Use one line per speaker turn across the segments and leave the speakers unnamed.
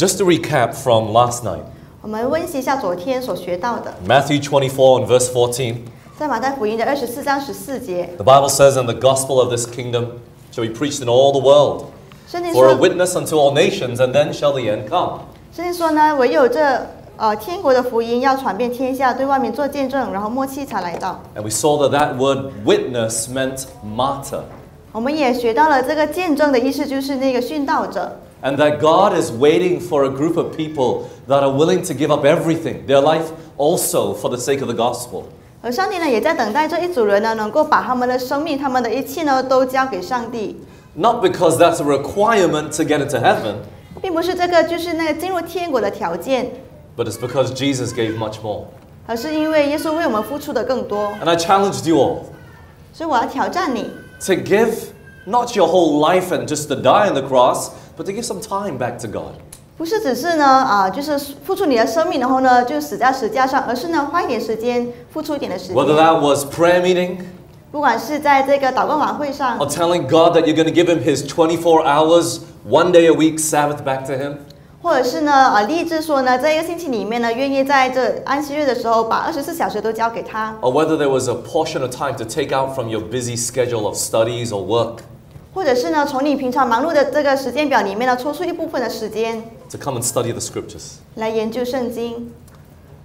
Just to recap from last night,
我们温习一下昨天所学到的，
Matthew 24 and verse 14,
在马太福音的二十四章十四节，
the Bible says, And the gospel of this kingdom shall be preached in all the world
圣经
for a
说，
witness unto all nations, and then shall the end come.
圣经说呢，唯有这呃天国的福音要传遍天下，对外面做见证，然后末期才来到。
And we saw that that word witness meant martyr.
我们也学到了这个见证的意思，就是那个殉道者。
And that God is waiting for a group of people that are willing to give up everything, their life also for the sake of the gospel.
而上帝呢，也在等待这一组人呢，能够把他们的生命、他们的一切呢，都交给上帝，
Not because that's a requirement to get into heaven,
并不是这个就是那个进入天国的条件，
but it's because Jesus gave much more.
而是因为耶稣为我们付出的更多。
And I challenged you all
所以我要挑战你，
to give not your whole life and just to die on the cross, but to give some time back to God.
不是只是呢啊，就是付出你的生命，然后呢就死在十架上，而是呢花一点时间，付出一点的时间。
Whether that was prayer meeting,
不管是在这个祷告晚会上
，or telling God that you're going to give Him His 24 hours, one day a week Sabbath back to Him,
或者是呢啊立志说呢，在一个星期里面呢，愿意在这安息日的时候把二十四小时都交给他
，or whether there was a portion of time to take out from your busy schedule of studies or work.
或者是呢从你平常忙碌的这个时间表里面呢，抽出一部分的时间
to come and study the scriptures.
来研究圣经。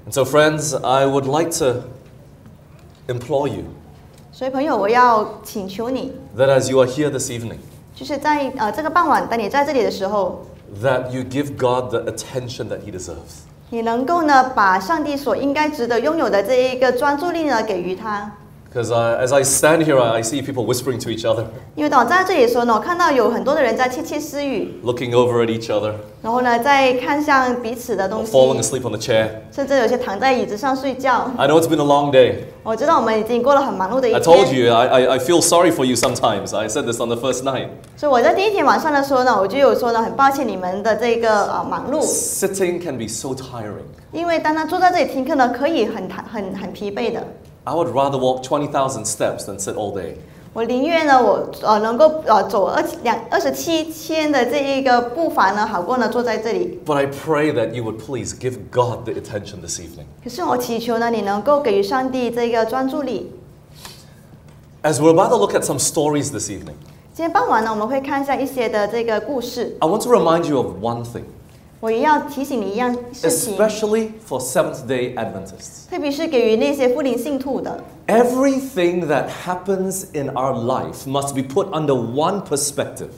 And so, friends, I would like to implore you
所以朋友，我要请求你
，that as you are here this evening,
就是在呃这个傍晚，当你在这里的时候
，that you give God the attention that he deserves.
你能够呢把上帝所应该值得拥有的这一个专注力呢给予他。
Because I, as I stand here, I I see people whispering to each other,
因为当我站在这里的时候呢，我看到有很多的人在窃窃私语，
looking over at each other,
然后呢在看向彼此的
or
东
falling
西，
asleep on the chair.
甚至有些躺在椅子上睡觉。
I know it's been a long day.
我知道我们已经过了很忙碌的一
I told
天，
you, I, I, I feel sorry for you sometimes. I said this on the first night.
所以我在第一天晚上的时候呢，我就有说呢，很抱歉你们的这个呃忙碌，
Sitting can be so tiring.
因为当他坐在这里听课呢，可以很很很疲惫的。
I would rather walk 20,000 steps than sit all day.
我宁愿呢，我呃能够呃走二两二十七千的这一个步伐呢，好过呢坐在这里。
But I pray that you would please give God the attention this evening.
可是我祈求呢，你能够给予上帝这个专注力。
As we're about to look at some stories this evening,
今天傍晚呢，我们会看一下一些的这个故事。
I want to remind you of one thing,
我也要提醒你一样事情，
especially for Seventh day Adventists.
特别是给予那些复临信徒的。
Everything that happens in our life must be put under one perspective.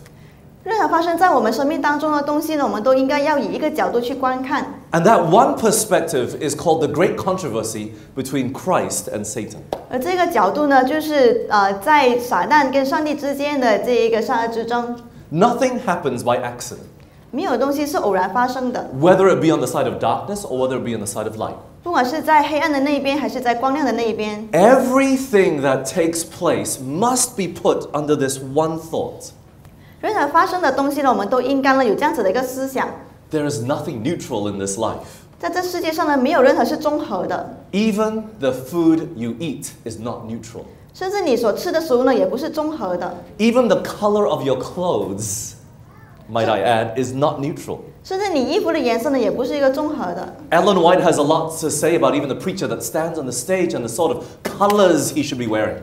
任何发生在我们生命当中的东西呢，我们都应该要以一个角度去观看。
And that one perspective is called the great controversy between Christ and Satan.
而这个角度呢，就是呃，在撒旦跟上帝之间的这一个善恶之争，
Nothing happens by accident,
没有东西是偶然发生的。
whether it be on the side of darkness or whether it be on the side of light.
不管是在黑暗的那一边，还是在光亮的那一边，
Everything that takes place must be put under this one thought.
任何发生的东西呢，我们都应该呢有这样子的一个思想，
There is nothing neutral in this life.
在这世界上呢，没有任何是综合的，
Even the food you eat is not neutral.
甚至你所吃的食物呢，也不是综合的，
Even the color of your clothes, might I add, is not neutral.
甚至你衣服的颜色呢，也不是一个综合的。
Ellen White has a lot to say about even the preacher that stands on the stage and the sort of colors he should be wearing.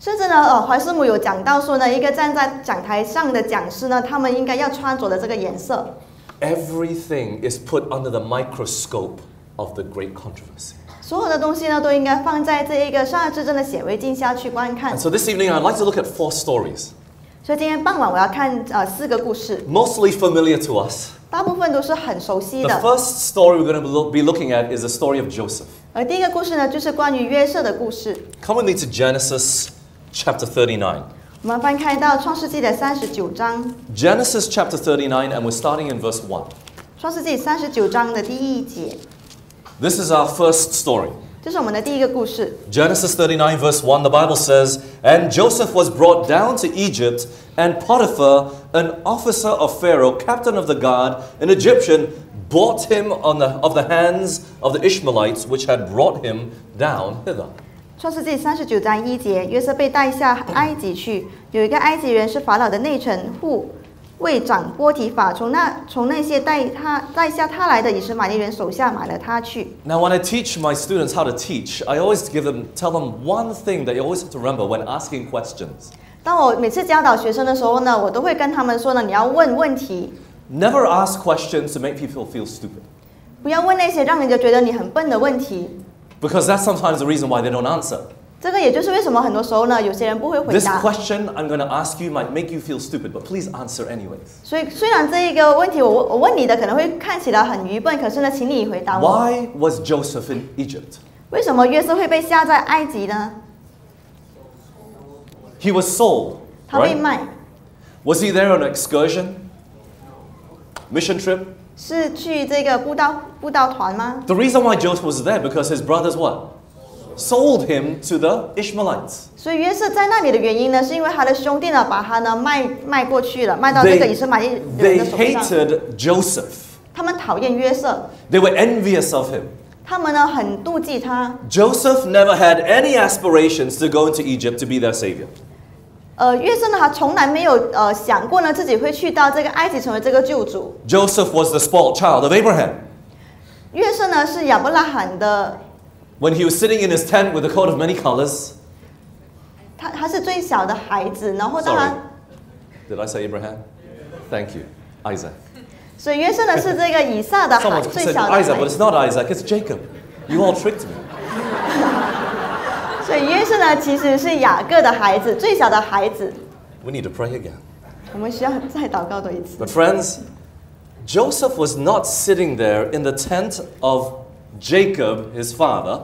甚至呢，呃，怀师母有讲到说呢，一个站在讲台上的讲师呢，他们应该要穿着的这个颜色。
Everything is put under the microscope of the great controversy.
所有的东西呢，都应该放在这一个善恶之争的显微镜下去观看。
And this evening, I'd like to look at four stories.
所以今天傍晚我要看呃四个故事，
mostly familiar to us.
大部分都是很熟悉
The
的。
first story we're going to be looking at is the story of Joseph.
而第一个故事呢，就是关于约瑟的故事。
Come with me to Genesis chapter 39.
我们翻开到创世纪的三十九章，
Genesis chapter 39, and we're starting in verse 1.
创世纪三十九章的第一节，
This is our first story.
这是我们的第一个故事。
Genesis 39, verse 1, the Bible says, And Joseph was brought down to Egypt, and Potiphar, an officer of Pharaoh, captain of the guard, an Egyptian, bought him on the, of the hands of the Ishmaelites, which had brought him down hither.
创世纪三十九章一节，约瑟被带下埃及去，有一个埃及人是法老的内臣户， 为长波提法从那从那些带他带下他来的以实玛利人手下买了他去。
Now, when I teach my students how to teach, I always give them, tell them one thing that you always have to remember when asking questions.
当我每次教导学生的时候呢，我都会跟他们说呢，你要问问题
，Never ask questions to make people feel stupid,
不要问那些让人家觉得你很笨的问题。
because that's sometimes the reason why they don't answer.
这个也就是为什么很多时候呢，有些人不会回
This
答。
question I'm going to ask you might make you feel stupid, but please answer anyways.
所以虽然这一个问题我我问你的可能会看起来很愚笨，可是呢，请你回答我，
Why was Joseph in Egypt?
为什么约瑟会被下在埃及呢？
He was sold,
他被
right?
卖，
Was he there on an excursion? Mission trip?
是去这个布道布道团吗？
The reason why Joseph was there because his brothers what? Sold him to the Ishmaelites.
所以约瑟在那里的原因呢，是因为他的兄弟呢把他呢卖卖过去了，卖到这个以
They,
实玛利人
they
的手上。
hated Joseph.
他们讨厌约瑟，
They were envious of him.
他们呢很妒忌他。
Joseph never had any aspirations to go into Egypt to be their savior.
呃，约瑟呢，他从来没有呃想过呢自己会去到这个埃及成为这个救主。
Joseph was the spoiled child of Abraham.
约瑟呢是亚伯拉罕的，
When he was sitting in his tent with a coat of many colors.
他他是最小的孩子，然后当
Sorry.
然，
Did I say Abraham? Thank you. Isaac.
所以约瑟呢是这个以撒的孩
Someone
最
said
小的孩
Isaac, but
子
it's。not Isaac, it's Jacob. You all tricked me.
所以约瑟呢其实是雅各的孩子，最小的孩子。
We need to pray again.
我们需要再祷告多一次。
But friends, Joseph was not sitting there in the tent of Jacob, his father,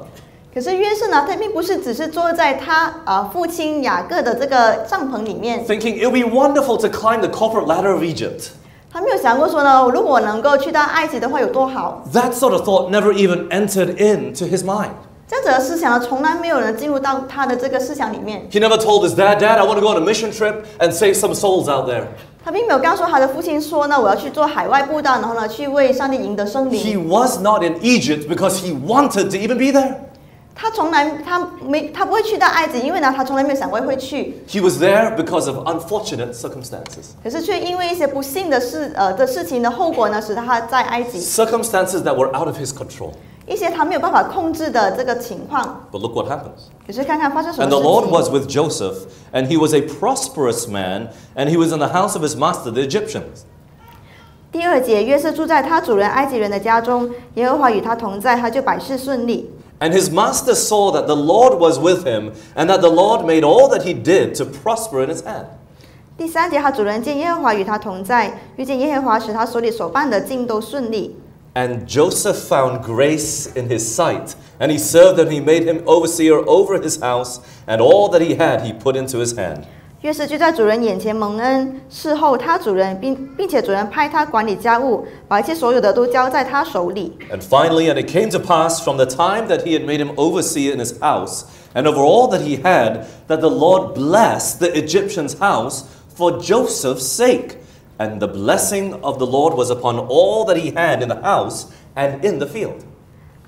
可是约瑟呢，他并不是只是坐在他啊、呃父亲雅各的这个帐篷里面，
thinking it would be wonderful to climb the corporate ladder of Egypt.
他没有想过说呢，如果我能够去到埃及的话有多好。
That sort of thought never even entered into his mind.
这样子的思想呢，从来没有人进入到他的这个思想里面。
He never told his dad, Dad, I want to go on a mission trip and save some souls out there.
他并没有告诉他的父亲说呢，我要去做海外布道，然后呢，去为上帝赢得生
He
灵。
was not in Egypt because he wanted to even be there.
他从来他没他不会去到埃及，因为呢，他从来没有想过会去。
He was there because of unfortunate circumstances.
可是却因为一些不幸的事呃的事情的后果呢，使他在埃及
Circumstances that were out of his control.
一些他没有办法控制的这个情况。
But look what happens.
可是看看发生什么
And the Lord was。with Joseph, and he was a prosperous man, and he was in the house of his master, the Egyptians.
第二节，约瑟住在他主人埃及人的家中，耶和华与他同在，他就百事顺利。
And his master saw that the Lord was with him, and that the Lord made all that he did to prosper in his hand.
第三节，他主人见耶和华与他同在，遇见耶和华使他手里所办的尽都顺利。
And Joseph found grace in his sight, and he served him. He made him overseer over his house, and all that he had he put into his hand.
约瑟就在主人眼前蒙恩，侍候他主人，并并且主人派他管理家务，把一切所有的都交在他手里。
And finally, and it came to pass from the time that he had made him overseer in his house, and over all that he had, that the Lord blessed the Egyptian's house for Joseph's sake. And the blessing of the Lord was upon all that he had in the house and in the field.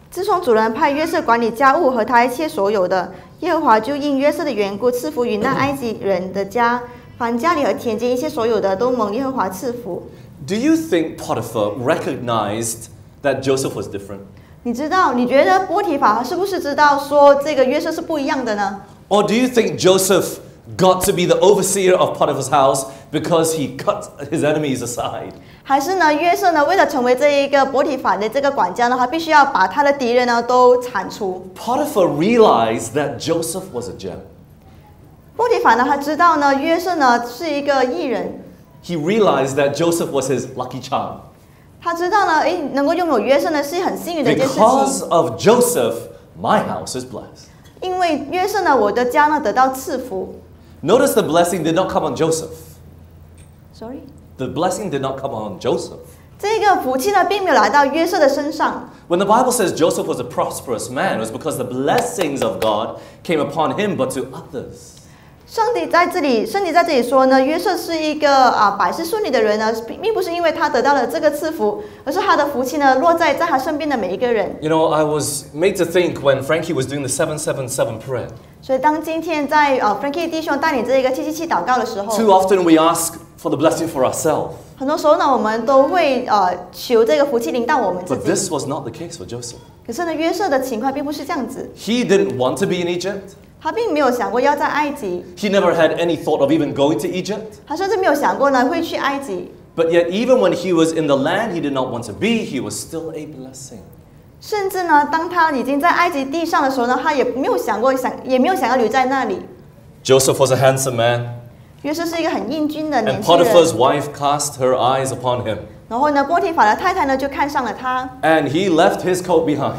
自从主人派约瑟管理家务和他一切所有的，耶和华就因约瑟的缘故赐福于那埃及人的家，凡家里和田间一切所有的都蒙耶和华赐福。
Do you think Potiphar recognized that Joseph was different?
你知道？你觉得波提法是不是知道说这个约瑟是不一样的呢？
Or do you think Joseph got to be the overseer of Potiphar's house because he cut his enemies aside?
还是呢，约瑟呢为了成为这一个波提法的这个管家呢，他必须要把他的敌人呢都铲除。
Potiphar realized that Joseph was a gem.
波提法呢，他知道呢，约瑟呢是一个艺人，
He realized that Joseph was his lucky charm.
他知道呢，诶，能够拥有约瑟呢是很幸运的一件事
Because
情，
of Joseph, my house is blessed.
因为约瑟呢，我的家呢得到赐福。
Notice the blessing did not come on Joseph.
Sorry，
The blessing did not come on Joseph.
这个福气呢，并没有来到约瑟的身上。
When the Bible says Joseph was a prosperous man, it was because the blessings of God came upon him, but to others.
上帝在这里，上帝在这里说呢，约瑟是一个啊百事顺利的人呢，并并不是因为他得到了这个赐福，而是他的福气呢落在在他身边的每一个人。
You know, I was made to think when Frankie was doing the 777 prayer.
所以当今天在呃 Frankie 弟兄带领这一个七七七祷告的时候，
Too often we ask for the blessing for ourselves.
很多时候呢，我们都会呃求这个福气临到我们自
But
己。
this was not the case for Joseph.
可是呢，约瑟的情况并不是这样子，
He didn't want to be in Egypt.
他并没有想过要在埃及，
He never had any thought of even going to Egypt.
他甚至没有想过呢会去埃及。
But yet, even when he was in the land he did not want to be, he was still a blessing.
甚至呢，当他已经在埃及地上的时候呢，他也没有想过想，也没有想要留在那里。
Joseph was a handsome man,
约瑟是一个很英俊的
and
年轻人，
Potiphar's wife cast her eyes upon him.
然后呢，波提法的太太呢就看上了他，
And he left his coat behind.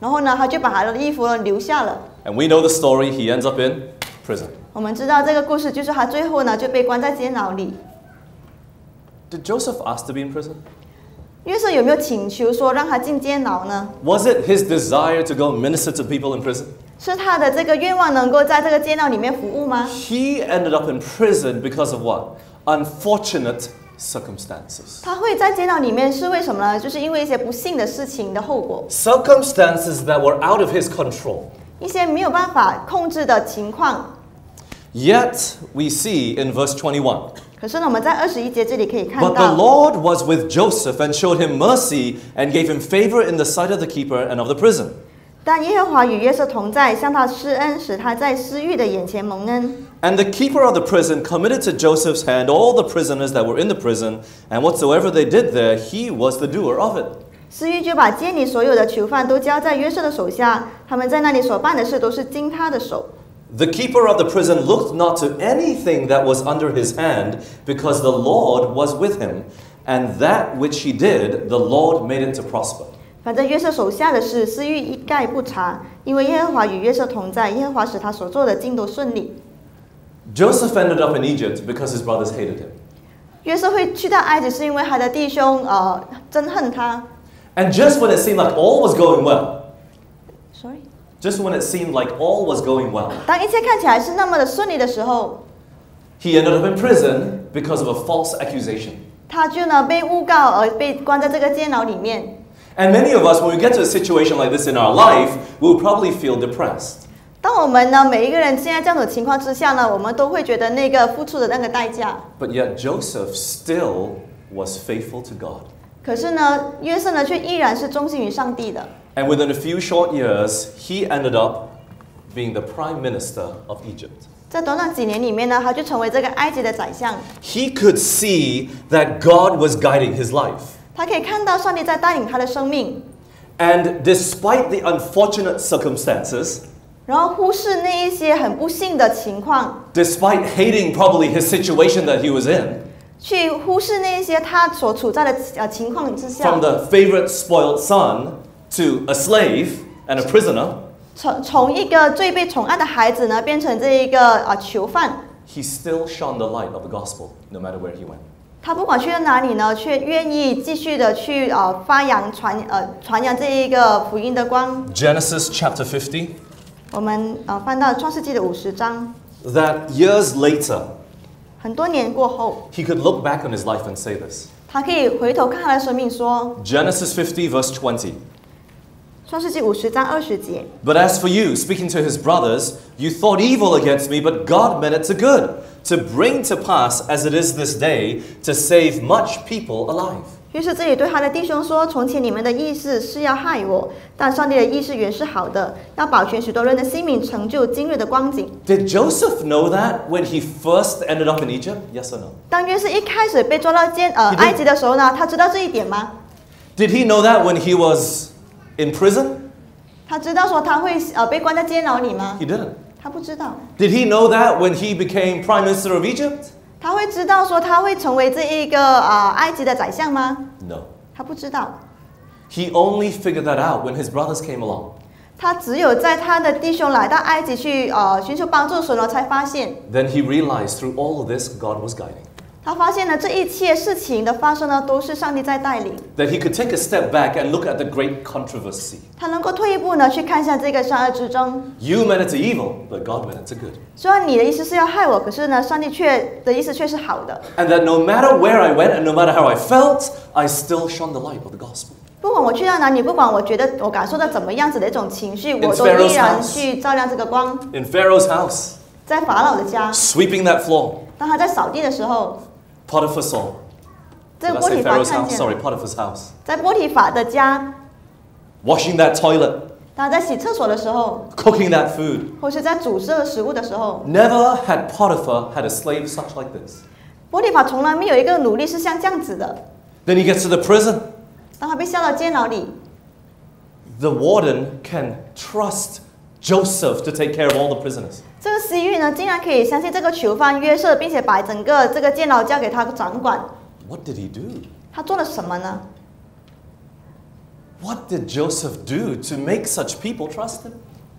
然后呢，他就把他的衣服呢留下了。
And we know the story, he ends up in prison.
我们知道这个故事，就是他最后呢就被关在监牢里。
Did Joseph ask to be in prison?
约瑟有没有请求说让他进监牢呢？
Was it his desire to go minister to people in prison?
是他的这个愿望能够在这个监牢里面服务吗？
He ended up in prison because of what? Unfortunate circumstances.
他会在监牢里面是为什么呢？就是因为一些不幸的事情的后果，
Circumstances that were out of his control.
一些没有办法控制的情况。
Yet, we see in verse 21
可是呢，我们在二十一节这里可以看
But the
到，
Lord was with Joseph and showed him mercy and gave him favor in the sight of the keeper and of the prison.
但耶和华与约瑟同在，向他施恩，使他在私欲的眼前蒙恩。
And the keeper of the prison committed to Joseph's hand all the prisoners that were in the prison, and whatsoever they did there, he was the doer of it.
私欲就把监里所有的囚犯都交在约瑟的手下，他们在那里所办的事都是经他的手。
The keeper of the prison looked not to anything that was under his hand, because the Lord was with him, and that which he did, the Lord made it to prosper.
反正约瑟手下的事，私欲一概不查，因为耶和华与约瑟同在，耶和华使他所做的尽都顺利。
Joseph ended up in Egypt because his brothers hated him.
约瑟会去到埃及，是因为他的弟兄呃憎恨他。
And just when it seemed like all was going well,
Sorry，
just when it seemed like all was going well,
当一切看起来是那么的顺利的时候，
he ended up in prison because of a false accusation.
他就呢被诬告而被关在这个监牢里面。
And many of us, when we get to a situation like this in our life, will probably feel depressed.
当我们呢每一个人现在这样的情况之下呢，我们都会觉得那个付出的那个代价。
But yet Joseph still was faithful to God.
可是呢，约瑟呢却依然是忠心于上帝的。
And within a few short years, he ended up being the prime minister of Egypt.
在短短几年里面呢，他就成为这个埃及的宰相。
He could see that God was guiding his life.
他可以看到上帝在带领他的生命，
And despite the unfortunate circumstances,
然后忽视那一些很不幸的情况，
despite hating probably his situation that he was in,
去忽视那一些他所处在的呃情况之下
from，the favorite spoiled son to a slave and a prisoner,
从从一个最被宠爱的孩子呢，变成这一个呃囚犯。
he still shone the light of the gospel no matter where he went.
他不管去到哪里呢，却愿意继续的去呃发扬传呃传扬这一个福音的光。
Genesis chapter 50,
我们呃翻到创世纪的五十章，
that years later,
很多年过后，
he could look back on his life and say this.
他可以回头看他的生命说，
Genesis 50, verse 20.
创世纪五十章二十节。
But as for you, speaking to his brothers, you thought evil against me, but God meant it to good, to bring to pass as it is this day, to save much people alive.
于是这里对他的弟兄说：“从前你们的意思是要害我，但上帝的意思原是好的，要保全许多人的性命，成就今日的光景。
Did Joseph know that when he first ended up in Egypt? Yes or no?
”当约瑟一开始被抓到监呃
He did-
埃及的时候呢，他知道这一点吗？
Did he know that when he was in prison?
他知道说他会呃被关在监牢里吗
He？didn't.
他不知道。
Did he know that when he became prime minister of Egypt?
他会知道说他会成为这一个呃埃及的宰相吗？
No.
他不知道。
He only figured that out when his brothers came along.
他只有在他的弟兄来到埃及去呃寻求帮助的时候呢，才发现
Then he realized through all of this, God was guiding.
他发现了这一切事情的发生呢，都是上帝在带领。
That he could take a step back and look at the great controversy.
他能够退一步呢，去看一下这个善恶之争。
You meant it to evil, but God meant it to good.
虽然你的意思是要害我，可是呢，上帝却的意思却是好的。
And that no matter where I went and no matter how I felt, I still shone the light of the gospel.
不管我去到哪里，不管我觉得我感受到怎么样子的一种情绪，
In
我都
Pharaoh's
依然
house.
去照亮这个光。
In Pharaoh's house,
在法老的家，
sweeping that floor,
当他在扫地的时候，
Potiphar saw.
这
Did
个
I
波
say
提法
Pharaoh's
看
house?
见
Sorry,
了，
Potiphar's house.
在波提法的家，
Washing that toilet,
他在洗厕所的时候，
cooking that food.
或是在煮这个食物的时候，
Never had Potiphar had a slave such like this.
波提法从来没有一个奴隶是像这样子的。
Then he gets to the prison.
当他被下到监牢里，
The warden can trust Joseph to take care of all the prisoners.
这个西域呢，竟然可以相信这个囚犯约瑟，并且把整个这个监牢交给他掌管。
What did he do?
他做了什么呢？
What did Joseph do to make such people trust him?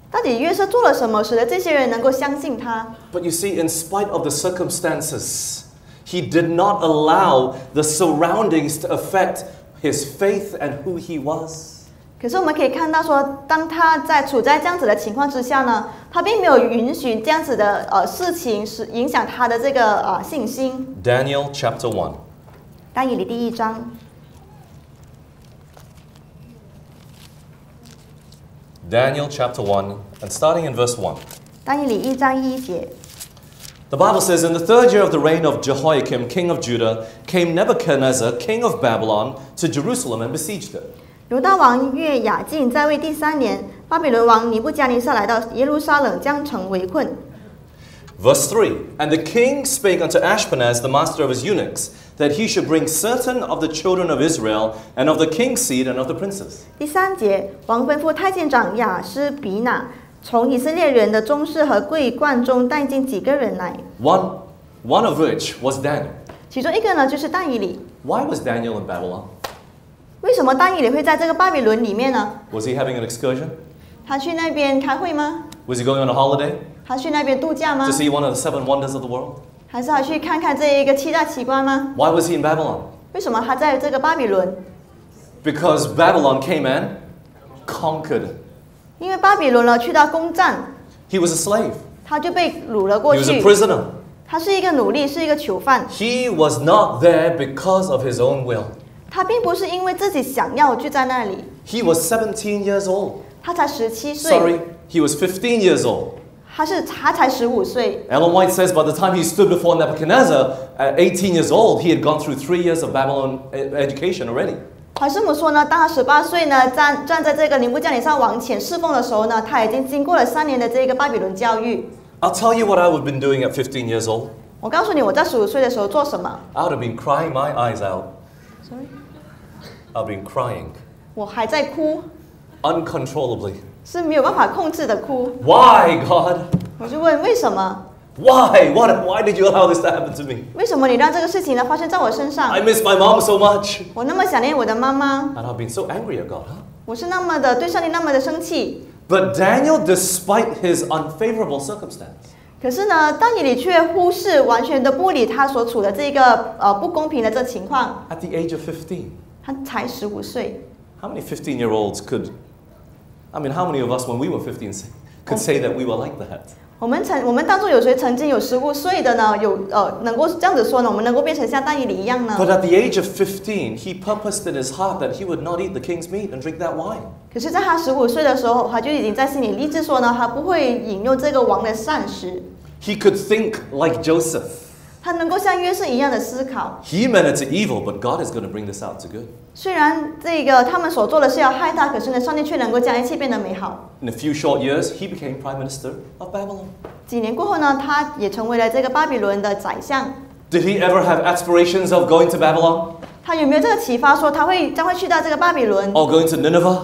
到底约瑟做了什么，使得这些人能够相信他？
But you see, in spite of the circumstances, he did not allow the surroundings to affect his faith and who he was.
可是我们可以看到说，当他在处在这样子的情况之下呢，他并没有允许这样子的呃事情是影响他的这个呃信心。
Daniel chapter 1.
但以理第一章，
Daniel chapter 1, and starting in verse 1.
但以理一章一节，
The Bible says, In the third year of the reign of Jehoiakim, king of Judah, came Nebuchadnezzar, king of Babylon, to Jerusalem and besieged it.
犹大王约雅敬在位第三年，巴比伦王尼布加尼撒来到耶路撒冷，将城围困。
Verse 3 And the king spake unto Ashpenaz, the master of his eunuchs, that he should bring certain of the children of Israel, and of the king's seed, and of the princes.
第三节，王吩咐太监长雅施比拿，从以色列人的宗室和贵冠中带进几个人来，
One, one of which was Daniel.
其中一个呢就是但以理。
Why was Daniel in Babylon?
为什么但以理会在这个巴比伦里面呢？
Was he having an excursion?
他去那边开会吗？
Was he going on a holiday
他去那边度假吗
to？see one of the seven wonders of the world?
还是他去看看这一个七大奇观吗？
Why was he in Babylon?
为什么他在这个巴比伦？
Because Babylon came and conquered.
因为巴比伦呢去到攻占，
He was a slave.
他就被掳了过
He was a
去。
prisoner.
他是一个奴隶，是一个囚犯。
He was not there because of his own will.
他并不是因为自己想要就在那里，
He was 17 years old.
他才十七岁，
Sorry, he was 15 years old.
他是他才十五岁。
Ellen White says by the time he stood before Nebuchadnezzar at 18 years old, he had gone through three years of Babylon e- education already.
怀斯姆说呢，当他十八岁呢，站站在这个尼布加尼撒王前侍奉的时候呢，他已经经过了三年的这个巴比伦教育。
I'll tell you what I would have been doing at 15 years old.
我告诉你，我在十五岁的时候做什么
I would have been crying my eyes out.
？Sorry，
I've been crying
我还在哭，
uncontrollably.
是没有办法控制的哭。
Why, God?
我就问为什么？
Why? What, why did you allow this to happen to me?
为什么你让这个事情呢发生在我身上
I？miss my mom so much.
我那么想念我的妈妈，
And I've been so angry at God, huh?
我是那么的对上帝那么的生气。
But Daniel, despite his unfavorable circumstance,
可是呢，但以理却忽视，完全的不理他所处的这个呃不公平的这情况。
at the age of 15,
他才十五岁，
how many 15 year olds could, I mean, how many of us when we were 15 say- could say that we were like that?
我们曾我们当中有谁曾经有十五岁的呢？有呃能够这样子说呢？我们能够变成像但以理一样呢？
But at the age of 15, he purposed in his heart that he would not eat the king's meat and drink that wine.
可是，在他十五岁的时候，他就已经在心里立志说呢，他不会饮用这个王的膳食，
He could think like Joseph.
他能够像约瑟一样的思考。
He meant it to evil, but God is going to bring this out to good.
虽然这个他们所做的是要害他，可是呢，上帝却能够将一切变得美好。
In a few short years, he became prime minister of Babylon.
几年过后呢，他也成为了这个巴比伦的宰相。
Did he ever have aspirations of going to Babylon
他有没有这个启发，说他会将会去到这个巴比伦，
or going to Nineveh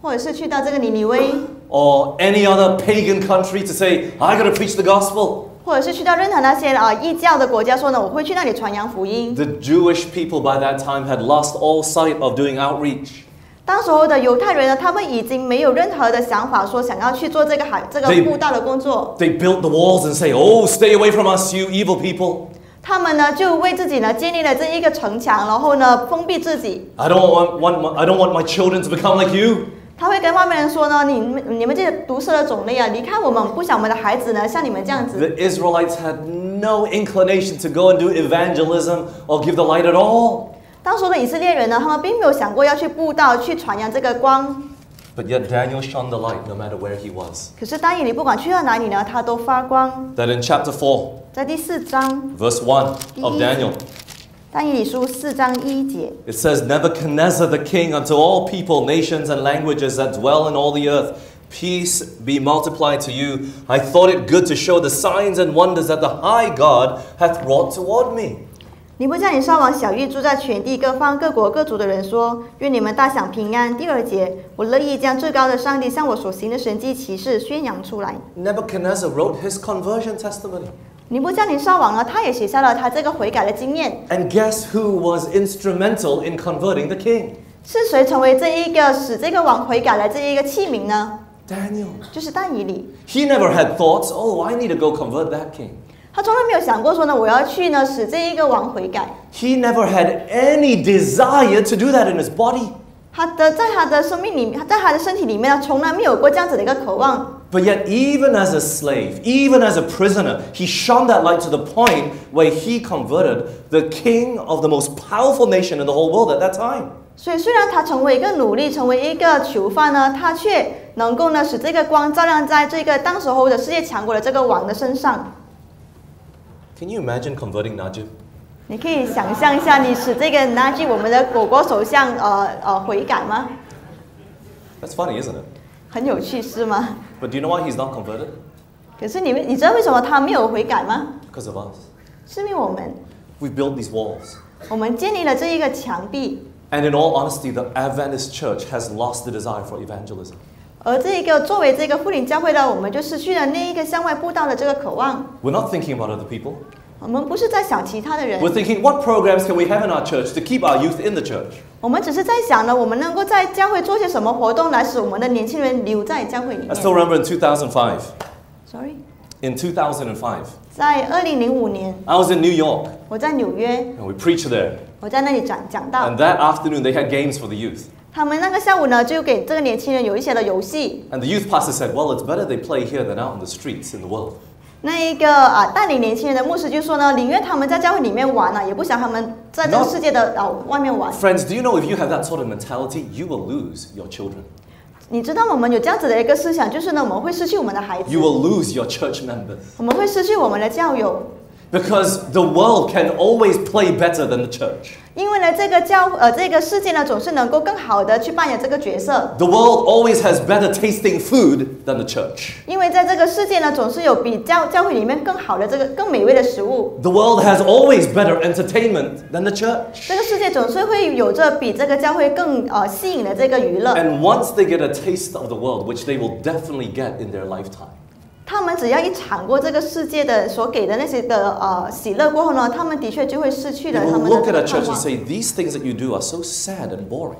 或者是去到这个尼尼微，
or any other pagan country to say, I got to preach the gospel?
或者是去到任何那些啊异教的国家，说呢，我会去那里传扬福音。
The Jewish people by that time had lost all sight of doing outreach.
当时候的犹太人呢，他们已经没有任何的想法，说想要去做这个海这个
对
布道的工作。
They built the walls and say, Oh, stay away from us, you evil people.
他们呢就为自己呢建立了这一个城墙，然后呢封闭自己。
I don't want, want my, I don't want my children to become like you.
他会跟外面人说呢，你们你们这些毒蛇的种类啊，离开我们，不想我们的孩子呢像你们这样子。
The Israelites had no inclination to go and do evangelism or give the light at all.
当时的以色列人呢，他们并没有想过要去布道，去传扬这个光。
But yet Daniel shone the light no matter where he was.
可是但以理不管去到哪里呢，他都发光。
That in chapter four.
在第四章
，verse one of Daniel,
但以理书四章一节，
it says, Nebuchadnezzar the king unto all people, nations, and languages that dwell in all the earth. Peace be multiplied to you. I thought it good to show the signs and wonders that the high God hath wrought toward me.
尼布加尼撒王小玉住在全地各方各国各族的人说：愿你们大享平安。第二节，我乐意将最高的上帝向我所行的神迹奇事宣扬出来。
Nebuchadnezzar wrote his conversion testimony.
尼布加尼撒王呢，他也写下了他这个悔改的经验。
And guess who was instrumental in converting the king?
是谁成为这一个使这个王悔改的这一个器皿呢？
Daniel.
就是但以理。
He never had thoughts, oh, I need to go convert that king.
他从来没有想过说呢，我要去呢使这一个王悔改。
He never had any desire to do that in his body.
他的在他的生命里面，在他的身体里面呢，从来没有过这样子的一个渴望。
But yet, even as a slave, even as a prisoner, he shone that light to the point where he converted the king of the most powerful nation in the whole world at that time.
所以虽然他成为一个奴隶，成为一个囚犯呢，他却能够呢使这个光照亮在这个当时候的世界强国的这个王的身上。
Can you imagine converting Najib?
你可以想象一下，你使这个拿去我们的果国首相呃呃悔改吗？
That's funny, isn't it?
很有趣是吗
？But do you know why he's not converted?
可是你们你知道为什么他没有悔改吗
？Because of us.
是因为我们
We built these walls.
我们建立了这一个墙壁
，And in all honesty, the Adventist church has lost the desire for evangelism.
而这一个作为这个富林教会呢，我们就失去了那一个向外布道的这个渴望。
We're not thinking about other people.
我们不是在想其他的人
We're，thinking, what programs can we have in our church to keep our youth in the church?
我们只是在想呢，我们能够在教会做些什么活动来使我们的年轻人留在教会里
I still
面。
remember in 2005.
Sorry，
In 2005,
在二零零五年，
I was in New York
我在纽约，
and we preached there.
我在那里讲讲到
And，that afternoon, they had games for the youth.
他们那个下午呢，就给这个年轻人有一些的游戏。
And the youth pastor said, Well, it's better they play here than out in the streets in the world.
那一个啊，带领年轻人的牧师就说呢，宁愿他们在教会里面玩啊，也不想他们在这个世界的啊外面玩。
Friends, do you know if you have that sort of mentality, you will lose your children.
你知道我们有这样子的一个思想，就是呢，我们会失去我们的孩子
You，will lose your church members.
我们会失去我们的教友，
Because the world can always play better than the church.
因为呢，这个教呃这个世界呢，总是能够更好的去扮演这个角色。
The world always has better tasting food than the church.
因为在这个世界呢，总是有比教教会里面更好的这个更美味的食物。
The world has always better entertainment than the church.
这个世界总是会有着比这个教会更呃吸引的这个娱乐。
And once they get a taste of the world, which they will definitely get in their lifetime,
他们只要一尝过这个世界的所给的那些的呃喜乐过后呢，他们的确就会失去了他们的
look at
个
a
盼
church and。say, These things that you do are so sad and boring.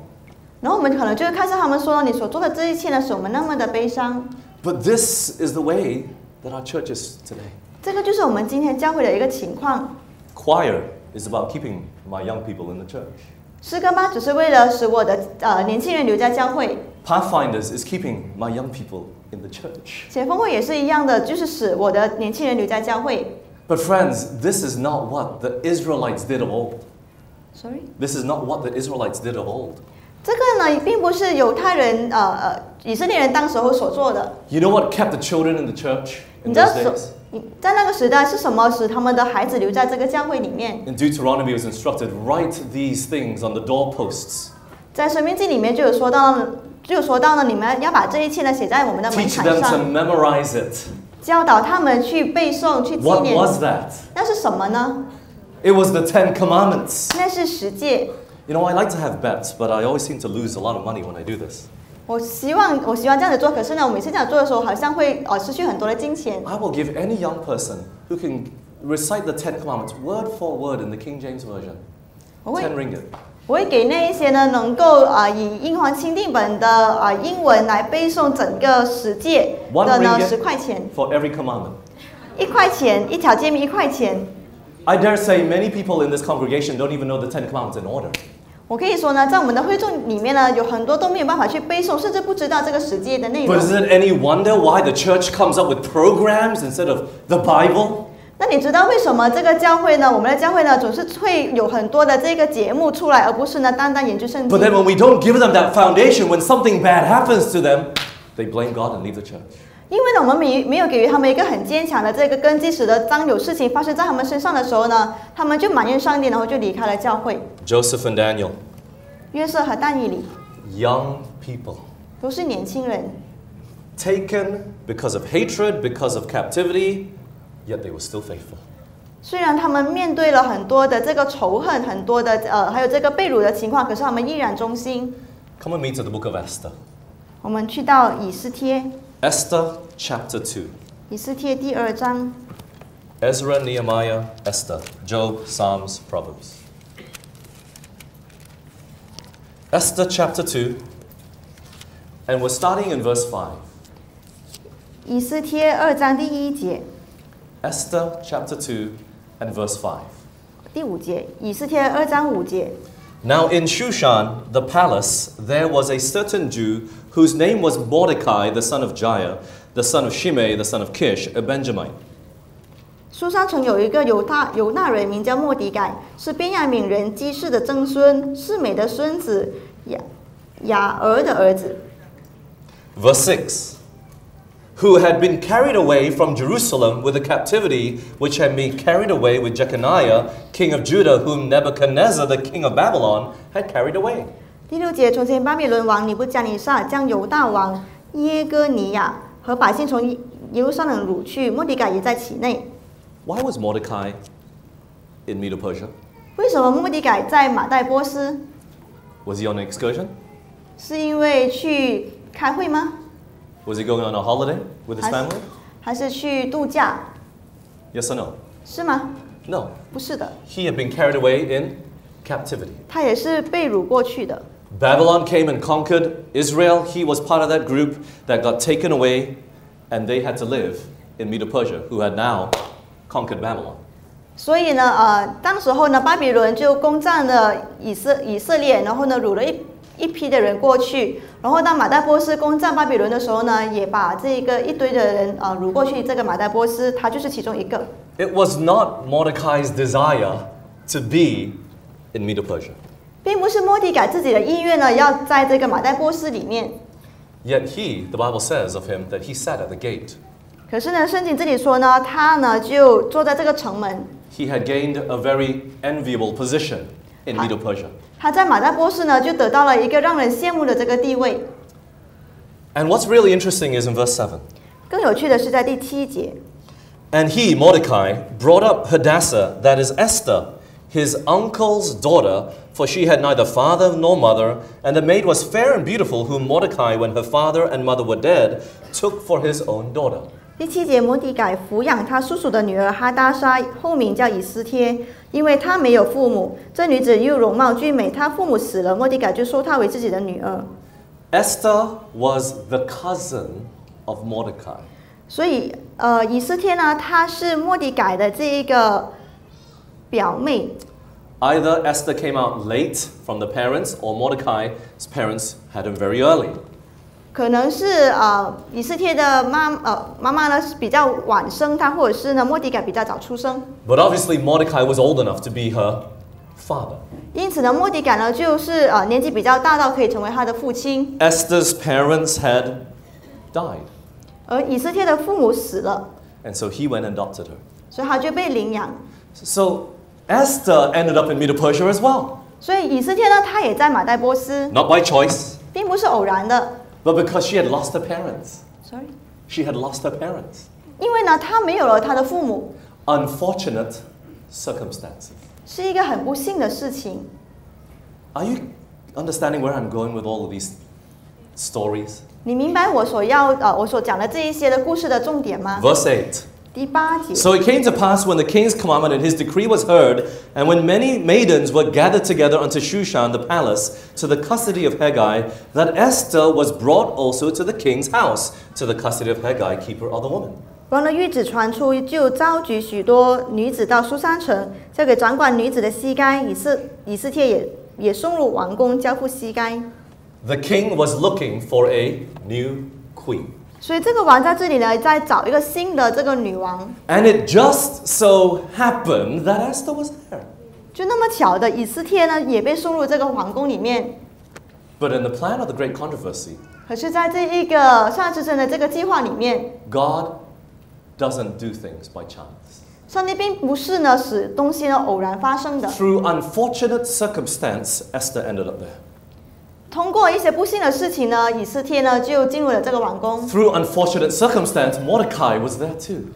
然后我们可能就会看向他们说，你所做的这一切呢，使我们那么的悲伤。
But this is the way that our church is today.
这个就是我们今天教会的一个情况。
Choir is about keeping my young people in the church.
诗歌班只是为了使我的呃年轻人留在教会
，Pathfinders is keeping my young people in the church.
写峰会也是一样的，就是使我的年轻人留在教会。
But friends, this is not what the Israelites did of old.
Sorry.
This is not what the Israelites did of old.
这个呢，并不是犹太人呃呃以色列人当时候所做的。
You know what kept the children in the church in
你知
道 Deuteronomy, was instructed write these things on the doorposts.
在《申命记》里面就有说到，就有说到呢，你们要把这一切呢写在我们的门
Teach
槛
them to
上，
memorize it.
教导他们去背诵、去纪
What
念。
was that?
那是什么呢？
It was the Ten Commandments.
那是十诫。
You know, I like to have bets, but I always seem to lose a lot of money when I do this.
我希望我希望这样子做，可是呢，我每次这样做的时候，好像会呃失去很多的金钱。
I will give any young person who can recite the Ten Commandments word for word in the King James Version
我会
10 ringgit.
我会给那一些呢能够啊、呃以英皇钦定本的啊、呃英文来背诵整个十诫的呢十块钱
，for every commandment.
一块钱一条诫命一块钱。
I dare say many people in this congregation don't even know the Ten Commandments in order.
我可以说呢，在我们的会众里面呢，有很多都没有办法去背诵，甚至不知道这个十诫的内容
But。is it any wonder why the church comes up with programs instead of the Bible?
那你知道为什么这个教会呢？我们的教会呢，总是会有很多的这个节目出来，而不是呢单单研究圣
But
经
then。when we don't give them that foundation, when something bad happens to them, they blame God and leave the church.
因为呢，我们没没有给予他们一个很坚强的这个根基，使得当有事情发生在他们身上的时候呢，他们就埋怨上帝，然后就离开了教会。
Joseph and Daniel,
约瑟和但以理
young people,
都是年轻人，
taken because of hatred, because of captivity, yet they were still faithful.
虽然他们面对了很多的这个仇恨，很多的呃，还有这个被掳的情况，可是他们依然忠心。
Come with me to the book of Esther.
我们去到以斯帖，
Esther chapter 2.
以斯帖第二章，
Ezra, Nehemiah, Esther, Job, Psalms, Proverbs. Esther chapter 2, and we're starting in verse 5.
以斯帖二章第一节、
Esther chapter 2 and verse 5.
第五节，以斯帖二章五节。
Now in Shushan, the palace, there was a certain Jew whose name was Mordecai, the son of Jair, the son of Shimei, the son of Kish, a Benjamite.
书上曾有一个犹大犹大人，名叫莫迪改，是便雅悯人基士的曾孙，是美的孙子雅雅儿的儿子。
Verse 6 who had been carried away from Jerusalem with the captivity which had been carried away with Jeconiah, king of Judah, whom Nebuchadnezzar, the king of Babylon, had carried away.
第六节，从前巴比伦王尼布加尼撒将犹大王耶哥尼亚和百姓从耶路撒冷掳去，莫迪改也在其内。
Why was Mordecai in Medo Persia？
为什么莫迪改在马代波斯
？Was he on an excursion?
是因为去开会吗？
Was he going on a holiday with his
还是
family?
还是去度假？
Yes or no?
是吗？
No.
不是的，
He had been carried away in captivity.
他也是被掳过去的。
Babylon came and conquered Israel. He was part of that group that got taken away, and they had to live in Medo Persia, who had now conquered Babylon.
所以呢，呃，当时候呢，巴比伦就攻占了以色以色列，然后呢，掳了一 一批的人过去。然后当马代波斯攻占巴比伦的时候呢，也把这个一堆的人啊掳过去。这个马代波斯，他就是其中一个。
It was not Mordecai's desire to be in Medo Persia.
并不是莫迪改自己的意愿呢，要在这个马代波斯里面。
Yet he, the Bible says of him, that he sat at the gate.
可是呢，圣经这里说呢，他呢就坐在这个城门
，He had gained a very enviable position in Medo Persia.
他在马代波斯呢就得到了一个让人羡慕的这个地位。
And what's really interesting is in verse 7.
更有趣的是在第七节，
And he, Mordecai, brought up Hadassah, that is Esther, his uncle's daughter, for she had neither father nor mother, and the maid was fair and beautiful, whom Mordecai, when her father and mother were dead, took for his own daughter.
第七节，摩底改抚养他叔叔的女儿哈达莎，后名叫以斯帖， 因为她没有父母。这女子又容貌俊美，她父母死了，摩迪改就收她为自己的女儿。
Esther was the cousin of Mordecai.
所以，呃，以斯帖呢，她是莫迪改的这一个表妹。
Either Esther came out late from the parents, or Mordecai's parents had him very early.
可能是呃以斯帖的妈呃妈妈呢是比较晚生她，或者是呢莫迪改比较早出生，
But obviously, Mordecai was old enough to be her father.
因此呢莫迪改呢就是呃年纪比较大到可以成为他的父亲，
Esther's parents had died,
而以斯帖的父母死了，
and so he went and adopted her.
所以他就被领养。
So Esther ended up in Medo Persia as well.
所以以斯帖呢他也在马代波斯，
Not by choice,
并不是偶然的
but because she had lost her parents.
，sorry，
She had lost her parents.
因为呢他没有了他的父母，
Unfortunate circumstances.
是一个很不幸的事情。
Are you understanding where I'm going with all of these stories?
你明白我所要呃我所讲的这一些的故事的重点吗？
Verse 8. So it came to pass when the king's commandment and his decree was heard, and when many maidens were gathered together unto Shushan the palace, to the custody of Hegai, that Esther was brought also to the king's house, to the custody of Hegai, keeper of the woman. the king was looking for a new queen.
所以这个王在这里呢，在找一个新的这个女王，
And it just so happened that Esther was there.
就那么巧的，以斯帖呢也被送入这个皇宫里面。
But in the plan of the great controversy,
可是，在这一个上之争的这个计划里面，
God doesn't do things by chance.
上帝并不是呢使东西呢偶然发生的。
Through unfortunate circumstance, Esther ended up there.
通过一些不幸的事情呢，以斯帖呢就进入了这个王宫。
Through unfortunate circumstance, Mordecai was there too.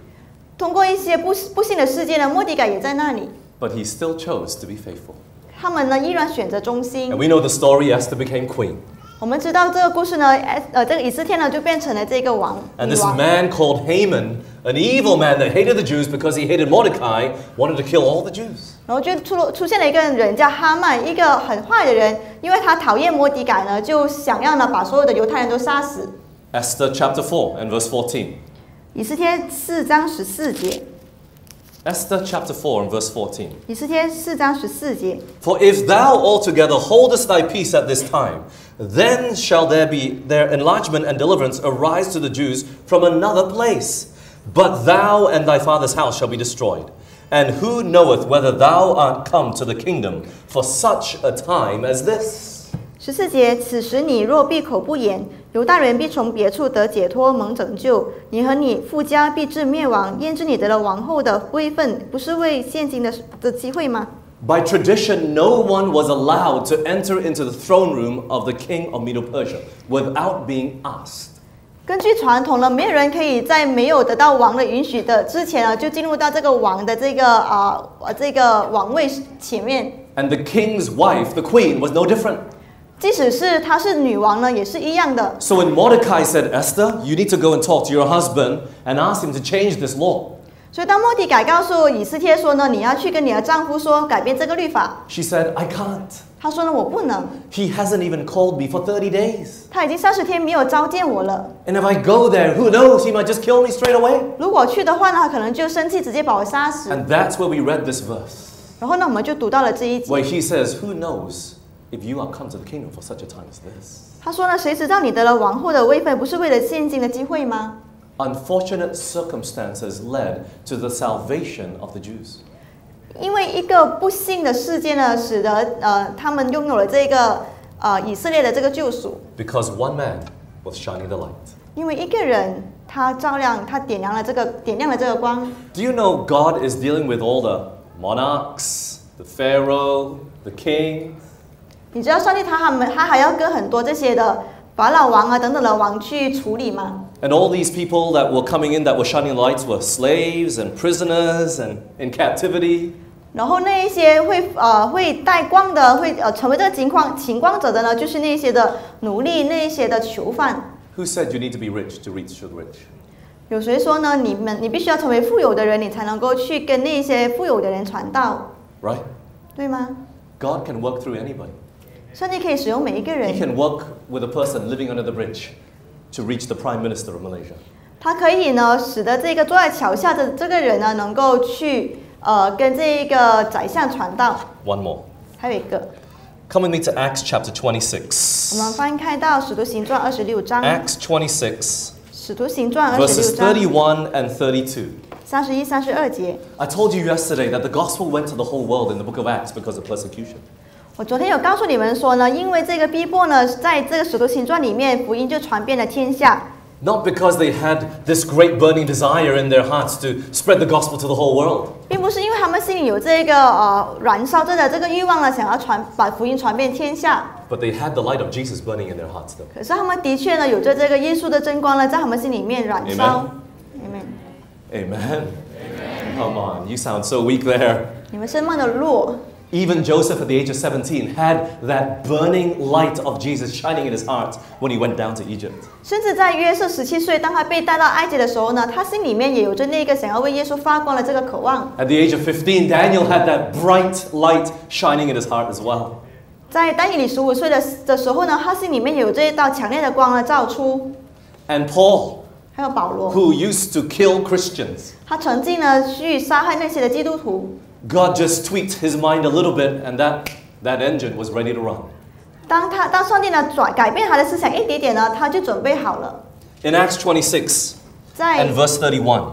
通过一些不不幸的事件呢，莫迪改也在那里。
But he still chose to be faithful.
他们呢依然选择忠心
And。we know the story Esther became queen.
我们知道这个故事呢，哎呃，这个以斯帖呢就变成了这个王
And
女
this
王。
man called Haman, an evil man that hated the Jews because he hated Mordecai, wanted to kill all the Jews.
然后就出了出现了一个人叫哈曼，一个很坏的人，因为他讨厌摩迪改呢，就想要呢把所有的犹太人都杀死。
Esther chapter 4 and verse 14.
以斯帖四章十四节，
Esther chapter 4 and verse 14.
以斯帖四章十四节，
For if thou altogether holdest thy peace at this time, then shall there be their enlargement and deliverance arise to the Jews from another place. But thou and thy father's house shall be destroyed. And who knoweth whether thou art come to the kingdom for such a time as this?
十四节，此时你若闭口不言，犹大人必从别处得解脱，蒙拯救；你和你父家必至灭亡。焉知你得了王后的位分，不是为现今的的机会吗？
By tradition, no one was allowed to enter into the throne room of the king of Medo Persia without being asked.
根据传统呢，没有人可以在没有得到王的允许的之前呢，就进入到这个王的这个啊、呃、这个王位前面。
And the king's wife, the queen, was no different.
即使是她是女王呢，也是一样的。
So when Mordecai said, Esther, you need to go and talk to your husband and ask him to change this law,
所以当莫迪改告诉以斯帖说呢，你要去跟你的丈夫说改变这个律法，
she said, I can't.
他说呢，我不能，
He hasn't even called me for 30 days.
他已经三十天没有召见我了。
And if I go there, who knows? He might just kill me straight away.
如果去的话呢，他可能就生气，直接把我杀死。
And that's where we read this verse,
然后呢，我们就读到了这一节，
where he says, Who knows if you are come to the kingdom for such a time as this?
他说呢，谁知道你得了王后的位分，不是为了现今的机会吗？
Unfortunate circumstances led to the salvation of the Jews.
因为一个不幸的事件呢，使得呃他们拥有了这个呃以色列的这个救赎。
Because one man was shining the light.
因为一个人他照亮，他点亮了这个点亮了这个光。
Do you know God is dealing with all the monarchs, the Pharaoh, the king?
你知道上帝他他们他还要跟很多这些的法老王啊等等的王去处理吗？
And all these people that were coming in that were shining lights were slaves and prisoners and in captivity.
然后那一些会呃会带光的，会呃成为这个情况情光者的呢，就是那些的奴隶，那一些的囚犯。
Who said you need to be rich to reach the rich?
有谁说呢？你们你必须要成为富有的人，你才能够去跟那些富有的人传道，
Right?
对吗？
God can work through anybody.
上帝可以使用每一个
He
人，
can work with a person living under the bridge to reach the Prime Minister of Malaysia.
他可以呢使得这个坐在桥下的这个人呢，能够去呃跟这一个宰相传道。
One more.
还有一个，
Come with me to Acts chapter
我们
26.
翻开到《使徒行传》二十六章，《
Acts 26,
使徒行传》二十
verses
六章
31 and 32.
三十一、三十二节。
I told you yesterday that the gospel went to the whole world in the book of Acts because of persecution.
我昨天有告诉你们说呢，因为这个逼迫呢，在这个《使徒行传》里面，福音就传遍了天下，
Not because they had this great burning desire in their hearts to spread the gospel to the whole world,
并不是因为他们心里有这个呃燃烧着的这个欲望呢，想要传把福音传遍天下。
but they had the light of Jesus burning in their hearts though.
可是他们的确呢，有着这个耶稣的真光呢，在他们心里面燃烧。Amen。
Amen. Come on, you sound so weak there.
你们是梦的弱，
Even Joseph at the age of 17 had that burning light of Jesus shining in his heart when he went down to Egypt.
甚至在约瑟十七岁，当他被带到埃及的时候呢，他心里面也有着那个想要为耶稣发光的这个渴望。
At the age of 15, Daniel had that bright light shining in his heart as well.
在丹尼里十五岁的的时候呢，他心里面有这一道强烈的光呢照出。
And Paul,
还有保罗，
who used to kill Christians,
他曾经呢去杀害那些的基督徒。
God just tweaked his mind a little bit and that, that engine was ready to run.
当他当上帝呢转改变他的思想一点点呢，他就准备好了。
In Acts 26
在
and verse 31,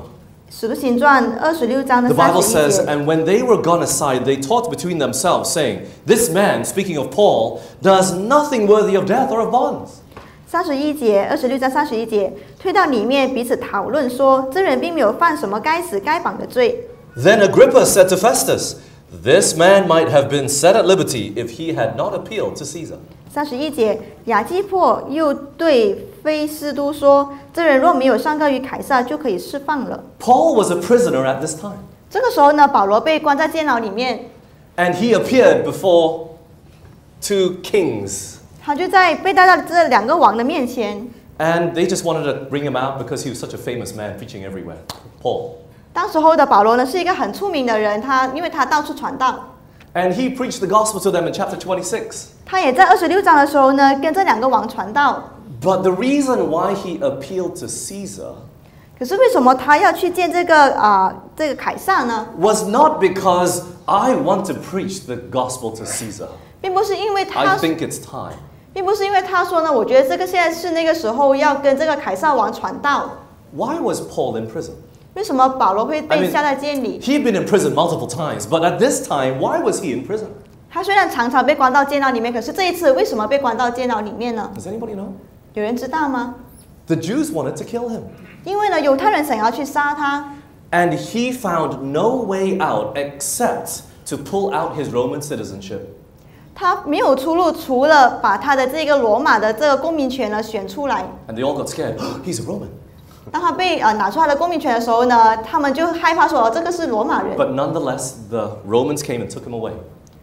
使徒行传二十六章的
the
三
Bible
十一
says,
节，
And when they were gone aside, they talked between themselves, saying, This man, speaking of Paul, does nothing worthy of death or of bonds.
三十一节，二十六章三十一节，推到里面彼此讨论说，这人并没有犯什么该死该绑的罪。
then Agrippa said to Festus, This man might have been set at liberty if he had not appealed to Caesar.
三十一节，亚基帕又对菲斯都说：“这人若没有上告于凯撒，就可以释放了。”
Paul was a prisoner at this time,
这个时候呢，保罗被关在监牢里面
，and he appeared before two kings,
他就在被带到这两个王的面前。
and they just wanted to bring him out because he was such a famous man preaching everywhere. Paul.
当时候的保罗呢，是一个很出名的人，他因为他到处传道，
And he preached the gospel to them in chapter 26.
他也在二十六章的时候呢，跟这两个王传道。
But the reason why he appealed to Caesar
可是为什么他要去见这个啊、这个凯撒呢？
was not because I want to preach the gospel to Caesar.
并不是因为
I
他，
think it's time.
并不是因为他说呢，我觉得这个现在是那个时候要跟这个凯撒王传道。
Why was Paul in prison?
为什么保罗会
I
被
mean-
下在监里？
He'd been in prison multiple times, but at this time, why was he in prison?
他虽然常常被关到监牢里面，可是这一次为什么被关到监牢里面呢？
Does anybody know?
有人知道吗？
The Jews wanted to kill him.
因为呢，犹太人想要去杀他，
And he found no way out except to pull out his Roman citizenship.
他没有出路，除了把他的这个罗马的这个公民权呢选出来。
And they all got scared. He's a Roman.
当他被呃拿出他的公民权的时候呢，他们就害怕说、哦、这个是罗马人。
But nonetheless, the Romans came and took him away.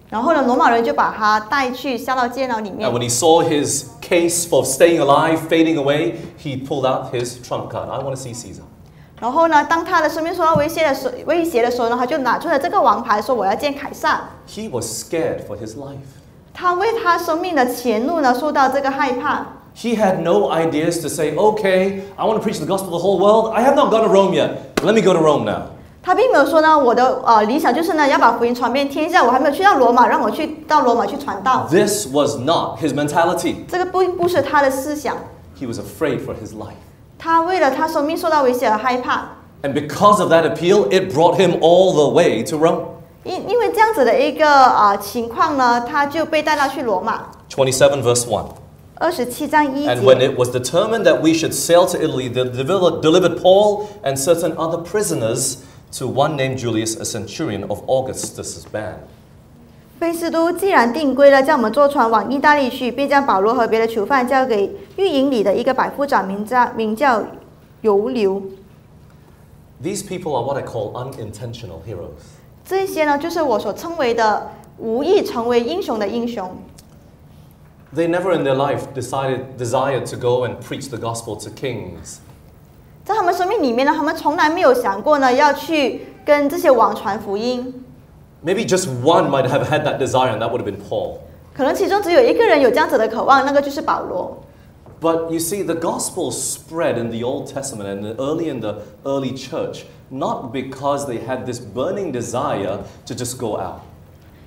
然后呢，罗马人就把他带去下到监牢里面
And。when he saw his case for staying alive fading away, he pulled out his trump card. I want to see Caesar.
然后呢，当他的生命受到威胁的时威胁的时候呢，他就拿出了这个王牌，说我要见凯撒。
He was scared for his life.
他为他生命的前路呢受到这个害怕。
He had no ideas to say, okay, I want to preach the gospel to the whole world. I have not gone to Rome yet. Let me go to Rome now.
他并没有说呢，我的呃理想就是呢要把福音传遍天下，我还没有去到罗马，让我去到罗马去传道。
This was not his mentality.
这个不不是他的思想，
He was afraid for his life.
他为了他生命受到威胁而害怕。
And because of that appeal, it brought him all the way to Rome.
因因为这样子的一个啊、呃情况呢，他就被带到去罗马。
27 verse 1.
二十七章一
And when
节，
it was determined that we should sail to Italy, they devel- delivered Paul and certain other prisoners to one named Julius, a centurion of Augustus' band.
菲斯都既然定规了，叫我们坐船往意大利去，便将保罗和别的囚犯交给狱营里的一个百夫长，名叫名叫尤留。
These people are what I call unintentional heroes.
这些呢，就是我所称为的无意成为英雄的英雄。
They never in their life decided, desired to go and preach the gospel to kings.
在他们生命里面呢，他们从来没有想过呢要去跟这些王传福音。
Maybe just one might have had that desire, and that would have been Paul.
可能其中只有一个人有这样子的渴望，那个就是保罗。
But you see, the gospel spread in the Old Testament and early in the early church, not because they had this burning desire to just go out.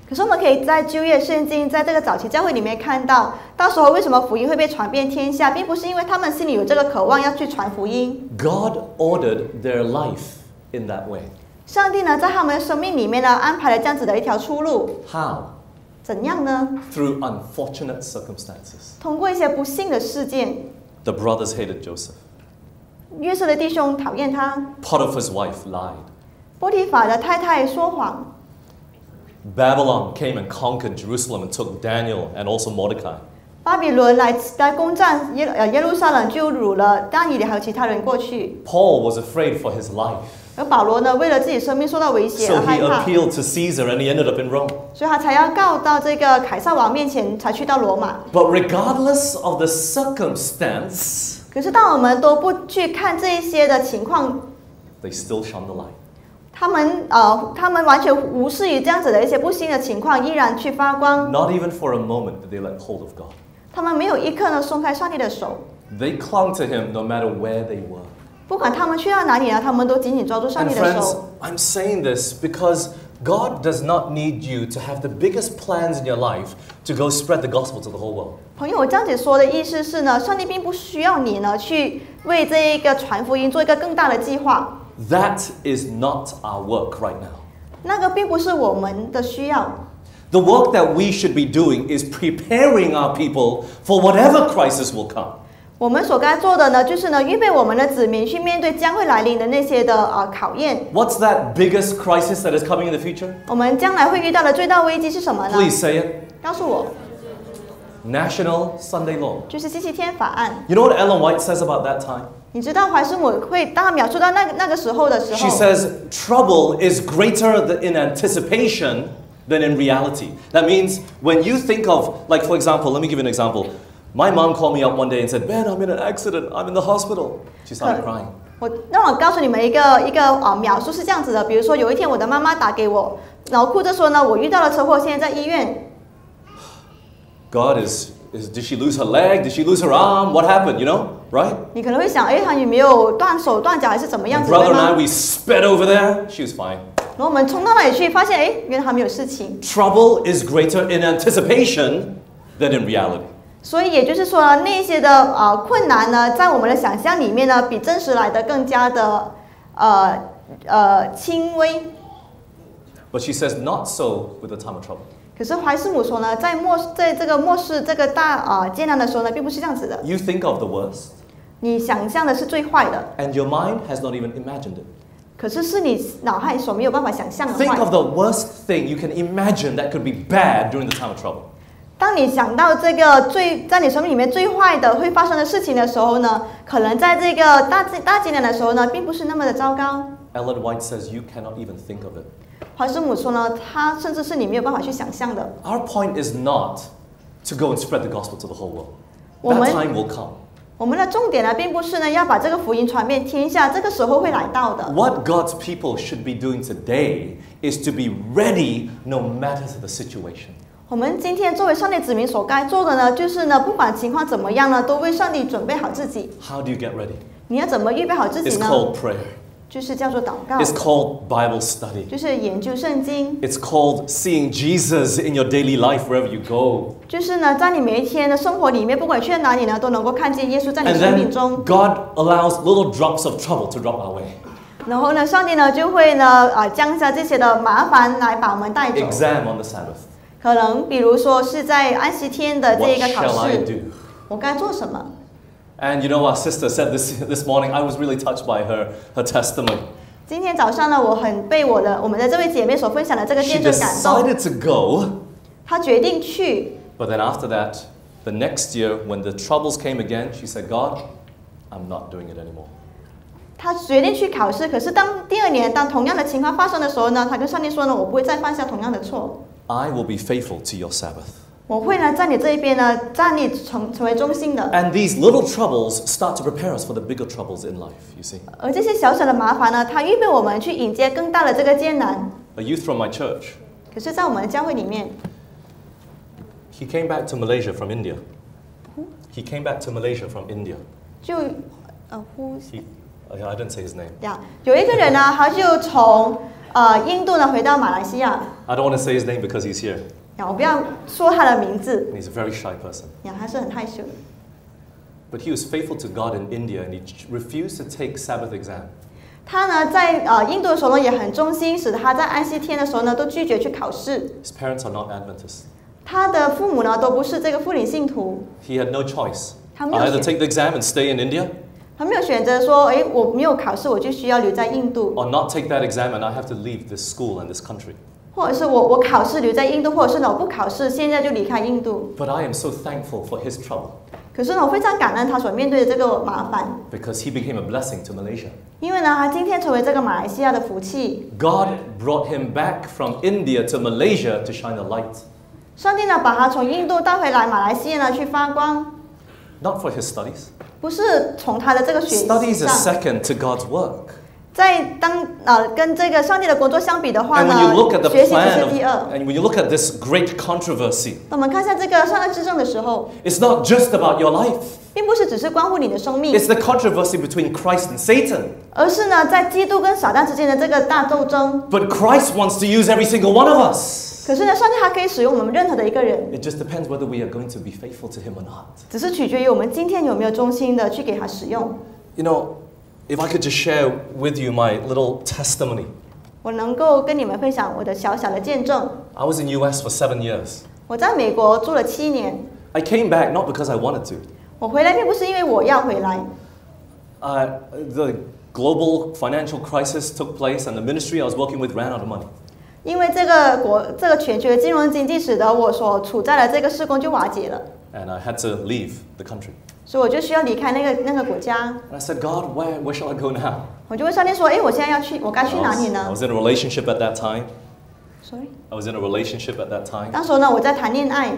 可是我们可以在旧约圣经，在这个早期教会里面看到，到时候为什么福音会被传遍天下，并不是因为他们心里有这个渴望要去传福音。
God ordered their life in that way.
上帝呢，在他们的生命里面呢，安排了这样子的一条出路。
How?
怎样呢
？Through unfortunate circumstances.
通过一些不幸的事件
，The brothers hated Joseph.
约瑟的弟兄讨厌他
，Potiphar's wife lied.
波提法的太太说谎，
Babylon came and conquered Jerusalem and took Daniel and also Mordecai.
巴比伦来来攻占耶呃耶路撒冷，就掳了但以理还有其他人过去。
Paul was afraid for his life.
而保罗呢，为了自己生命受到威胁
So
而
he
害怕，
appealed to Caesar and he ended up in Rome.
所以他才要告到这个凯撒王面前，才去到罗马。
But regardless of the circumstance,
可是当我们都不去看这一些的情况，
they still shone the light.
他们呃，他们完全无视于这样子的一些不幸的情况，依然去发光。
Not even for a moment did they let hold of God.
他们没有一刻呢松开上帝的手，
They clung to him no matter where they were.
不管他们去到哪里呢，他们都紧紧抓住上
And
帝的
friends,
手。
I'm saying this because God does not need you to have the biggest plans in your life to go spread the gospel to the whole world.
朋友，我这样子说的意思是呢，上帝并不需要你呢去为这一个传福音做一个更大的计划，
That is not our work right now.
那个并不是我们的需要。
The work that we should be doing is preparing our people for whatever crisis will come.
我们所该做的呢，就是呢，预备我们的子民去面对将会来临的那些的呃考验。
What's that biggest crisis that is coming in the future?
我们将来会遇到的最大危机是什么呢？
Please say it.
告诉我，
National Sunday Law.
就是星期天法案。
You know what Ellen White says about that time?
你知道怀师母会当他描述到那个那个时候的时候，She
says trouble is greater in anticipation than in reality. That means when you think of, like for example, let me give you an example. My mom called me up one day and said, Ben, I'm in an accident. I'm in the hospital." She started crying.
我让我告诉你们一个一个呃描述是这样子的，比如说有一天我的妈妈打给我，然后哭着说呢，我遇到了车祸，现在在医院。
God is, is, did she lose her leg? Did she lose her arm? What happened, you know? Right?
你可能会想，哎，她有没有断手断脚还是怎么样
My
子，对
brother and I,
吗？
we sped over there. She was fine.
然后我们冲到那里去，发现，哎，原来她没有事情。
Trouble is greater in anticipation than in reality.
所以也就是说呢，那些的呃困难呢，在我们的想象里面呢，比真实来的更加的呃呃轻微。
But she says, not so with the time of trouble.
可是怀斯姆说呢，在末在这个末世这个大啊、呃艰难的时候呢，并不是这样子的。
You think of the worst,
你想象的是最坏的
，and your mind has not even imagined it.
可是是你脑海所没有办法想象的
Think of。the worst thing you can imagine that could be bad during the time of trouble.
当你想到这个最在你生命里面最坏的会发生的事情的时候呢，可能在这个大大艰难的时候呢，并不是那么的糟糕。
Ellen White says you cannot even think of it.
怀斯姆说呢，他甚至是你没有办法去想象的。
Our point is not to go and spread the gospel to the whole world.
我
That
们
time will come.
我们的重点呢，并不是呢要把这个福音传遍天下，这个时候会来到的。
What God's people should be doing today is to be ready no matter the situation.
我们今天作为上帝子民所该做的呢，就是呢，不管情况怎么样呢，都为上帝准备好自己。
How do you get ready?
你要怎么预备好自己
It's
呢
？called prayer.
就是叫做祷告
，It's called Bible study.
就是研究圣经
，It's called seeing Jesus in your daily life wherever you go.
就是呢，在你每一天的生活里面，不管去到哪里呢，都能够看见耶稣在你生命
then
中。
God allows little drops of trouble to drop our way.
然后呢，上帝呢就会呢啊降下这些的麻烦来把我们带走。
Exam on the Sabbath.
可能比如说是在安息天的这个考试，我该做什么？
And you know, our sister said this this morning. I was really touched by her her testimony.
今天早上呢，我很被我的我们的这位姐妹所分享的这个
She
见证感动，
decided to go,
她决定去。
but then after that, the next year when the troubles came again, she said, "God, I'm not doing it anymore."
她决定去考试，可是当第二年当同样的情况发生的时候呢，她跟上帝说呢，我不会再犯下同样的错，
I will be faithful to your Sabbath.
我会呢在你这一边呢站立成成为中心的。
And these little troubles start to prepare us for the bigger troubles in life. You see,
而这些小小的麻烦呢，它预备我们去迎接更大的这个艰难。
a youth from my church,
可是，在我们的教会里面，
he came back to Malaysia from India. He came back to Malaysia from India.
就呃呼
He, oh, yeah, I didn't say his name.
呀，有一个人呢，他就从呃印度呢回到马来西亚。
I don't want to say his name because he's here.
呀，我不要说他的名字，
And he's a very shy person.
呀，他是很害羞的。
But he was faithful to God in India and he ch- refused to take Sabbath exam.
他呢，在呃印度的时候呢，也很忠心，使得他在安息天的时候呢，都拒绝去考试。
His parents are not Adventists.
他的父母呢，都不是这个复临信徒，
He had no choice.
他没有
Either
选
take the exam and stay in India
他没有选择说，诶，我没有考试，我就需要留在印度，
or not take that exam and I have to leave this school and this country.
或者是我我考试留在印度，或者是呢我不考试，现在就离开印度。
But I am so thankful for his trouble
可是呢，我非常感恩他所面对的这个麻烦，
because he became a blessing to Malaysia.
因为呢，他今天成为这个马来西亚的福气。
God brought him back from India to Malaysia to shine a light.
上帝呢，把他从印度带回来马来西亚呢去发光，
Not for his studies.
不是从他的这个学习
Studies are
上。
second to God's work.
在当呃跟这个上帝的工作相比的话
And
呢
when you look at the，
学习只
plan
是
of,
第二。
and when you look at this great controversy,
那我们看一下这个上岸之政的时候，
it's not just about your life.
并不是只是关乎你的生命，
It's the controversy between Christ and Satan.
而是呢在基督跟撒旦之间的这个大斗争。
But Christ wants to use every single one of us.
可是呢，上帝他可以使用我们任何的一个人，
It just depends whether we are going to be faithful to Him or not.
只是取决于我们今天有没有忠心的去给他使用。
You know, If I could just share with you my little testimony. I was in U.S. for seven years. I came back not because I wanted to.
我回来并不是因为我要回来。
Uh, the global financial crisis took place, and the ministry I was working with ran out of money.
因为这个国这个全球的金融经济使得我所处在的这个事工就瓦解了。
And I had to leave the country.
所以我就需要离开那个那个国家。
And I said, God, where, where shall I go now?
我就问上帝说：“诶，我现在要去，我该
I
去哪里
was, I
呢
was in a relationship at that time.
？”Sorry，
I was in a relationship at that time.
当时呢我在谈恋爱，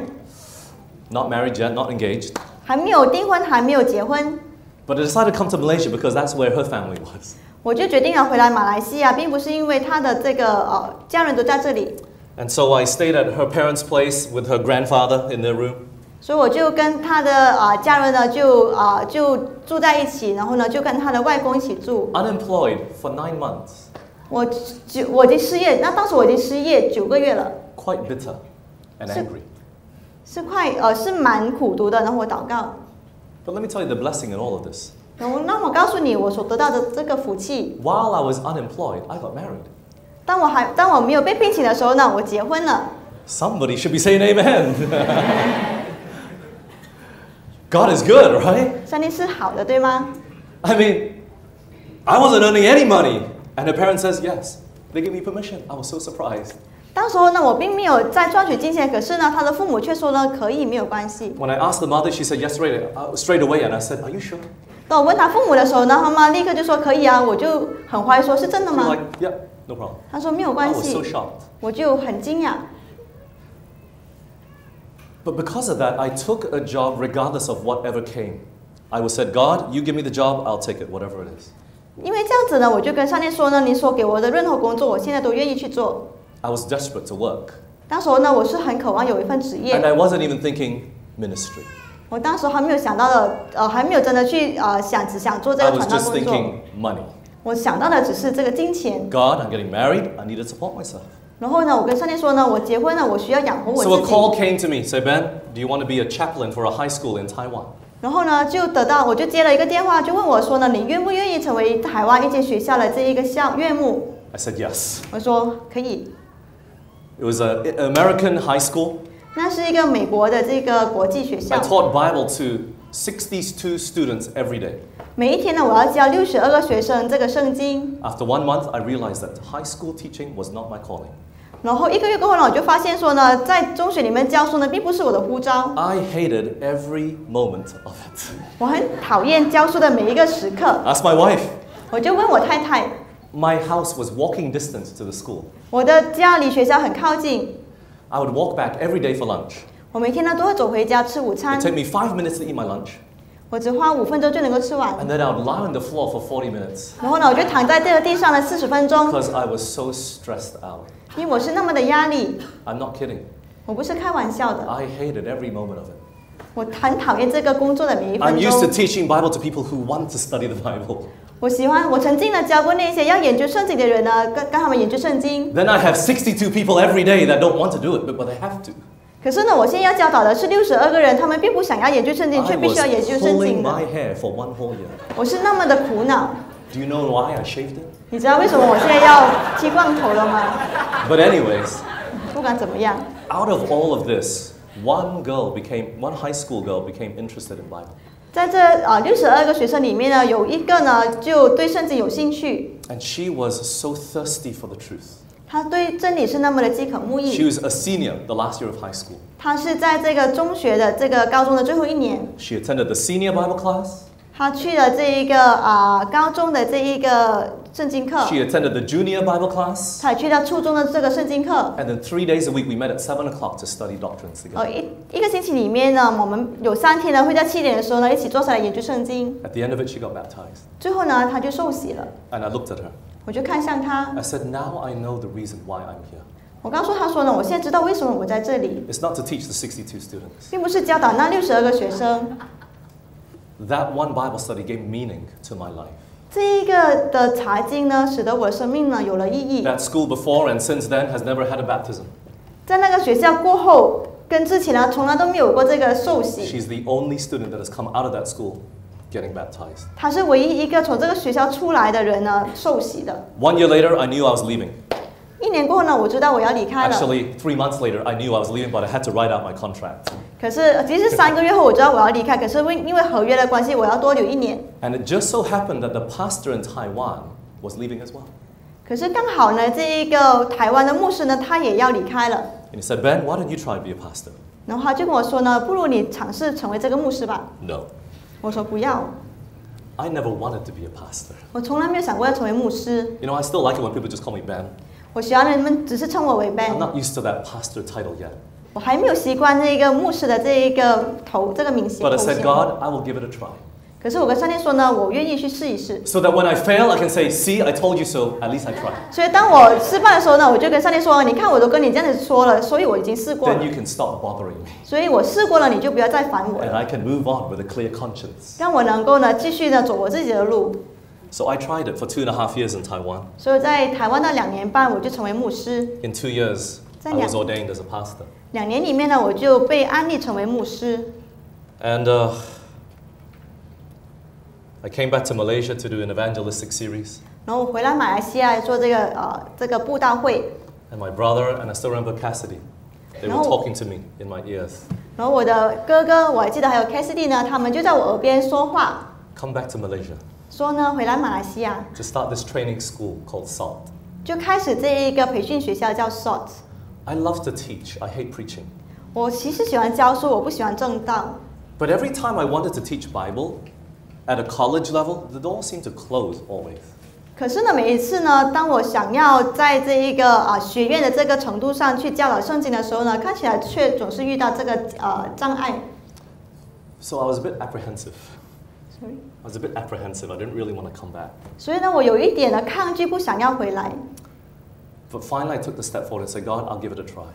Not married yet, not engaged.
还没有订婚，还没有结婚，
But I decided to come to Malaysia because that's where her family was.
我就决定要回来马来西亚，并不是因为他的这个呃家人都在这里，
And so I stayed at her parents' place with her grandfather in their room.
所以我就跟他的啊、呃家人呢就啊、呃就住在一起，然后呢就跟他的外公一起住。
Unemployed for nine months.
我九我已经失业，那当时我已经失业九个月了
，Quite bitter and angry.
是快呃是蛮苦读的。然后我祷告
，But let me tell you the blessing in all of this.
然后那我告诉你我所得到的这个福气。
While I was unemployed, I got married.
当我还当我没有被聘请的时候呢，我结婚了。
Somebody should be saying amen. God is good, right?
上帝是好的，对吗？
I mean, I wasn't earning any money. And her parents says, yes. They gave me permission. I was so surprised.
当时候呢，我并没有在赚取金钱，可是呢，他的父母却说呢，可以，没有关系。
When I asked the mother, she said yes straight, uh, straight away. And I said, are you sure?
当我问他父母的时候呢，他妈立刻就说可以啊，我就很怀疑说是真的
She was
吗？
like, yeah, no problem.
他说没有
I
关
was
系
so，shocked.
我就很惊讶。
But because of that, I took a job regardless of whatever came. I was said, God, you give me the job, I'll take it, whatever it is.
因为这样子呢，我就跟上帝说呢，你所给我的任何工作，我现在都愿意去做。
I was desperate to work.
当时候呢，我是很渴望有一份职
And
业，
I wasn't even thinking ministry.
我当时还没有想到的，呃，还没有真的去呃想只想做这
I
个
was
传道
just
工作。
thinking money.
我想到的只是这个金钱。
God, I'm getting married, I need to support myself.
然后呢，我跟上帝说呢，我结婚了，我需要养活我
So a
自己。
call came to me, say, Ben, do you want to be a chaplain for a high school in Taiwan?
然后呢，就得到我就接了一个电话，就问我说呢，你愿不愿意成为台湾一间学校的这一个校院牧？
I said yes.
我说可以。
It was an American high school.
那是一个美国的这个国际学
I
校，
taught Bible to 62 students every day.
每一天呢，我要教六十二个学生这个圣经。
After one month, I realized that high school teaching was not my calling.
然后一个月过后呢，我就发现说呢，在中学里面教书呢，并不是我的呼召。
I hated every moment of it.
我很讨厌教书的每一个时刻。
Asked my wife.
我就问我太太，
My house was walking distance to the school.
我的家离学校很靠近，
I would walk back every day for lunch.
我每天呢都会走回家吃午餐
It'd，take me five minutes to eat my lunch,
我只花五分钟就能够吃完。
and then I would lie on the floor for 40 minutes
然后呢，我就躺在这个地上了四十分钟，
because I was so stressed out.
因为我是那么的压力
，I'm not kidding.
我不是开玩笑的
，I hated every moment of it.
我很讨厌这个工作的每一分钟
I'm
分
used to。teaching Bible to people who want to study the Bible.
我喜欢，我曾经呢教过那些要研究圣经的人呢，跟跟他们研究圣经。
Then I have sixty-two people every day that don't want to do it, but, but they have to.
可是呢，我现在要教导的是六十二个人，他们并不想要研究圣经，却必须要研究圣经。
I was pulling
经。
my hair for one whole year.
我是那么的苦恼。
Do you know why I shaved it?
你知道为什么我现在要剃光头了吗？
But anyways,
不管怎么样，
out of all of this, one girl became, one high school girl became interested in Bible.
在这啊六十二个学生里面呢，有一个呢就对圣经有兴趣，
And she was so thirsty for the truth.
他对真理是那么的饥渴慕
She
义。
was a senior the last year of high school.
他是在这个中学的这个高中的最后一年，
She attended the senior Bible class.
他去了这一个啊、高中的这一个圣经课
，She attended the junior Bible class.
他也去到初中的这个圣经课。
And then three days a week, we met at seven o'clock to study doctrines
呃
，together.
哦一一个星期里面呢，我们有三天呢会在七点的时候呢一起坐下来研究圣经。
At the end of it, she got baptized.
最后呢，他就受洗了。
And I looked at her.
我就看向他
，I said, Now I know the reason why I'm here.
我告诉他说呢，我现在知道为什么我在这里
，It's not to teach the 62 students.
并不是教导那六十二个学生。
That one Bible study gave meaning to my life.
这一个的查经呢，使得我的生命呢有了意义。
That school before and since then has never had a baptism.
在那个学校过后，跟之前呢从来都没有过这个受洗。
She's the only student that has come out of that school getting baptized.
他是唯一一个从这个学校出来的人呢受洗的。
One year later, I knew I was leaving.
一年过后呢，我知道我要离开了。
Actually, three months later, I knew I was leaving, but I had to write out my contract.
可是其实三个月后我知道我要离开，可是因为因为合约的关系，我要多留一年。
And it just so happened that the pastor in Taiwan was leaving as well.
可是刚好呢，这一个台湾的牧师呢，他也要离开了。
And he said, Ben, why don't you try to be a pastor?
然后他就跟我说呢，不如你尝试成为这个牧师吧。
No.
我说不要
，I never wanted to be a pastor.
我从来没有想过要成为牧师。
You know, I still like it when people just call me Ben.
我喜欢你们只是称我为
Ben，I'm not used to that pastor title yet.
我还没有习惯这一个牧师的这一个头这个名衔
But I
头
said,
衔。
God, I will give it a try.
可是我跟上帝说呢，我愿意去试一试。
So that when I fail, I can say, See, I told you so. At least I tried.
所以当我失败的时候呢，我就跟上帝说：“你看，我都跟你这样子说了，所以我已经试过
Then
了。
you can stop bothering me.
所以我试过了，你就不要再烦我
And
了
，I can move on with a clear conscience.
让我能够呢继续呢走我自己的路。
So I tried it for two and a half years in Taiwan.
所以在台湾的两年半，我就成为牧师。
In two years, I was ordained as a pastor.
两年里面呢，我就被按立成为牧师。
And uh, I came back to Malaysia to do an evangelistic series.
然后我回来马来西亚做这个呃这个布道会。
And my brother and I still remember Cassidy. They were talking to me in my ears.
然后我的哥哥，我还记得还有 Cassidy 呢，他们就在我耳边说话
，Come back to Malaysia
说呢回来马来西亚
to start this training school called SALT.
就开始这一个培训学校叫 SOT。
I love to teach. I hate preaching.
我其实喜欢教书，我不喜欢证道。
But every time I wanted to teach Bible, at a college level, the door seemed to close always.
可是呢，每一次呢，当我想要在这一个啊、呃、学院的这个程度上去教导圣经的时候呢，看起来却总是遇到这个呃障碍。
So I was a bit apprehensive. Sorry. I was a bit apprehensive. I didn't really want to come back.
所以呢，我有一点的抗拒，不想要回来。
But finally, I took the step forward and said, God, I'll give it a try.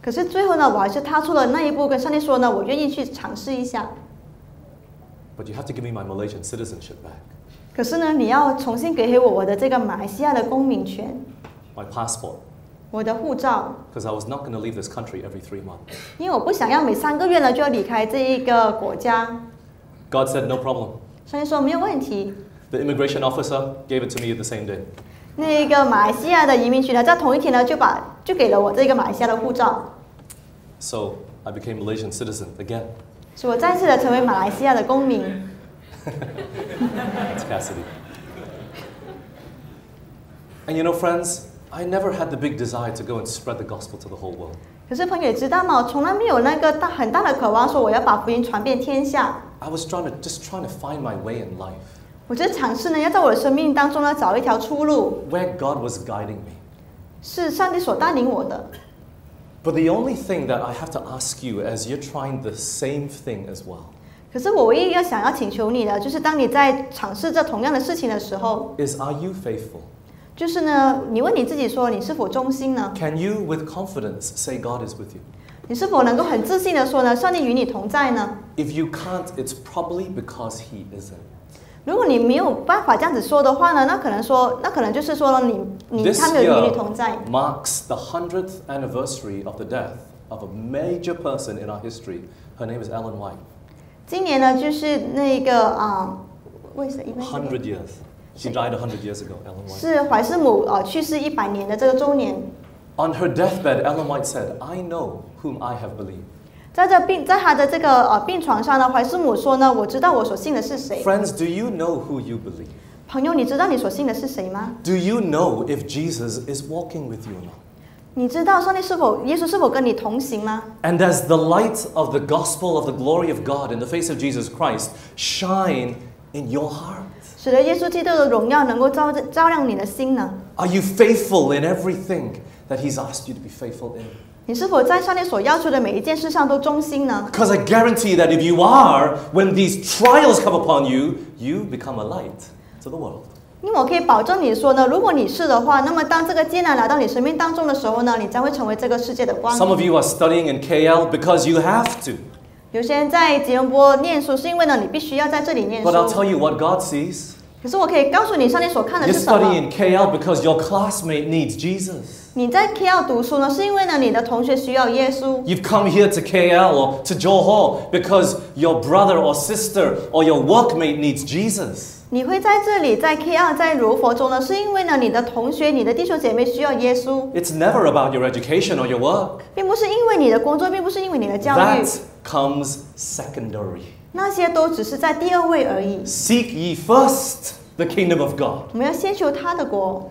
可是最后呢，我还是踏出了那一步，跟上帝说呢，我愿意去尝试一下。
But you have to give me my Malaysian citizenship back,
可是呢，你要重新给予我我的这个马来西亚的公民权，
my passport,
我的护照，
because I was not going to leave this country every three months.
因为我不想要每三个月呢就要离开这一个国家。
God said, no problem.
上帝说没有问题。
The immigration officer gave it to me the same day.
那个马来西亚的移民局呢，在同一天呢就把就给了我这个马来西亚的护照
，So I became Malaysian citizen again.
所以我再次的成为马来西亚的公民。
That's Cassidy. And you know, friends, I never had the big desire to go and spread the gospel to the whole world.
可是朋友也知道嘛，我从来没有那个大很大的渴望，说我要把福音传遍天下。
I was trying to just trying to find my way in life,
我就尝试呢，要在我的生命当中呢找一条出路，
where God was guiding me.
是上帝所带领我的。
But the only thing that I have to ask you as you're trying the same thing as well
可是我唯一要想要请求你的，就是当你在尝试这同样的事情的时候，
is are you faithful?
就是呢，你问你自己说，你是否忠心呢？
Can you with confidence say God is with you?
你是否能够很自信的说呢，上帝与你同在呢？
If you can't, it's probably because he isn't.
如果你没有办法这样子说的话呢，那可能说，那可能就是说你你他没有与你同在。
Marks the hundredth anniversary of the death of a major person in our history. Her name is Ellen White.
今年呢，就是那个啊，为什么
？Hundred years. She died a hundred years ago. Ellen White.
是怀师母呃去世一百年的这个周年。
On her deathbed, Ellen White said, "I know whom I have believed."
在这病，在他的这个呃病床上呢，怀师母说呢，我知道我所信的是谁。
Friends, do you know who you believe?
朋友，你知道你所信的是谁吗
？Do you know if Jesus is walking with you or not?
你知道上帝是否耶稣是否跟你同行吗
？And as the light of the gospel of the glory of God in the face of Jesus Christ shine in your heart，
使得耶稣基督的荣耀能够照照亮你的心呢
？Are you faithful in everything that He's asked you to be faithful in?
你是否在上帝所要求的每一件事上都忠心呢？
Because I guarantee that if you are, when these trials come upon you, you become a light to the world.
因为我可以保证你说呢，如果你是的话，那么当这个艰难来到你生命当中的时候呢，你将会成为这个世界的光。
Some of you are studying in KL because you have to.
有些人在吉隆坡念书，是因为呢，你必须要在这里念
But I'll
书。
tell you what God sees.
可是我可以告诉你，上帝所看的
You're
是什么？
studying in KL because your classmate needs Jesus.
你在 KL 读书呢，是因为呢你的同学需要耶稣。
You've come here to KL or to Johor because your brother or sister or your workmate needs Jesus.
你会在这里，在 KL，在柔佛中呢，是因为呢你的同学、你的弟兄姐妹需要耶稣，
It's never about your education or your work.
并不是因为你的工作，并不是因为你的教育
That，comes secondary.
那些都只是在第二位而已。
Seek ye first the kingdom of God
我们要先求他的国，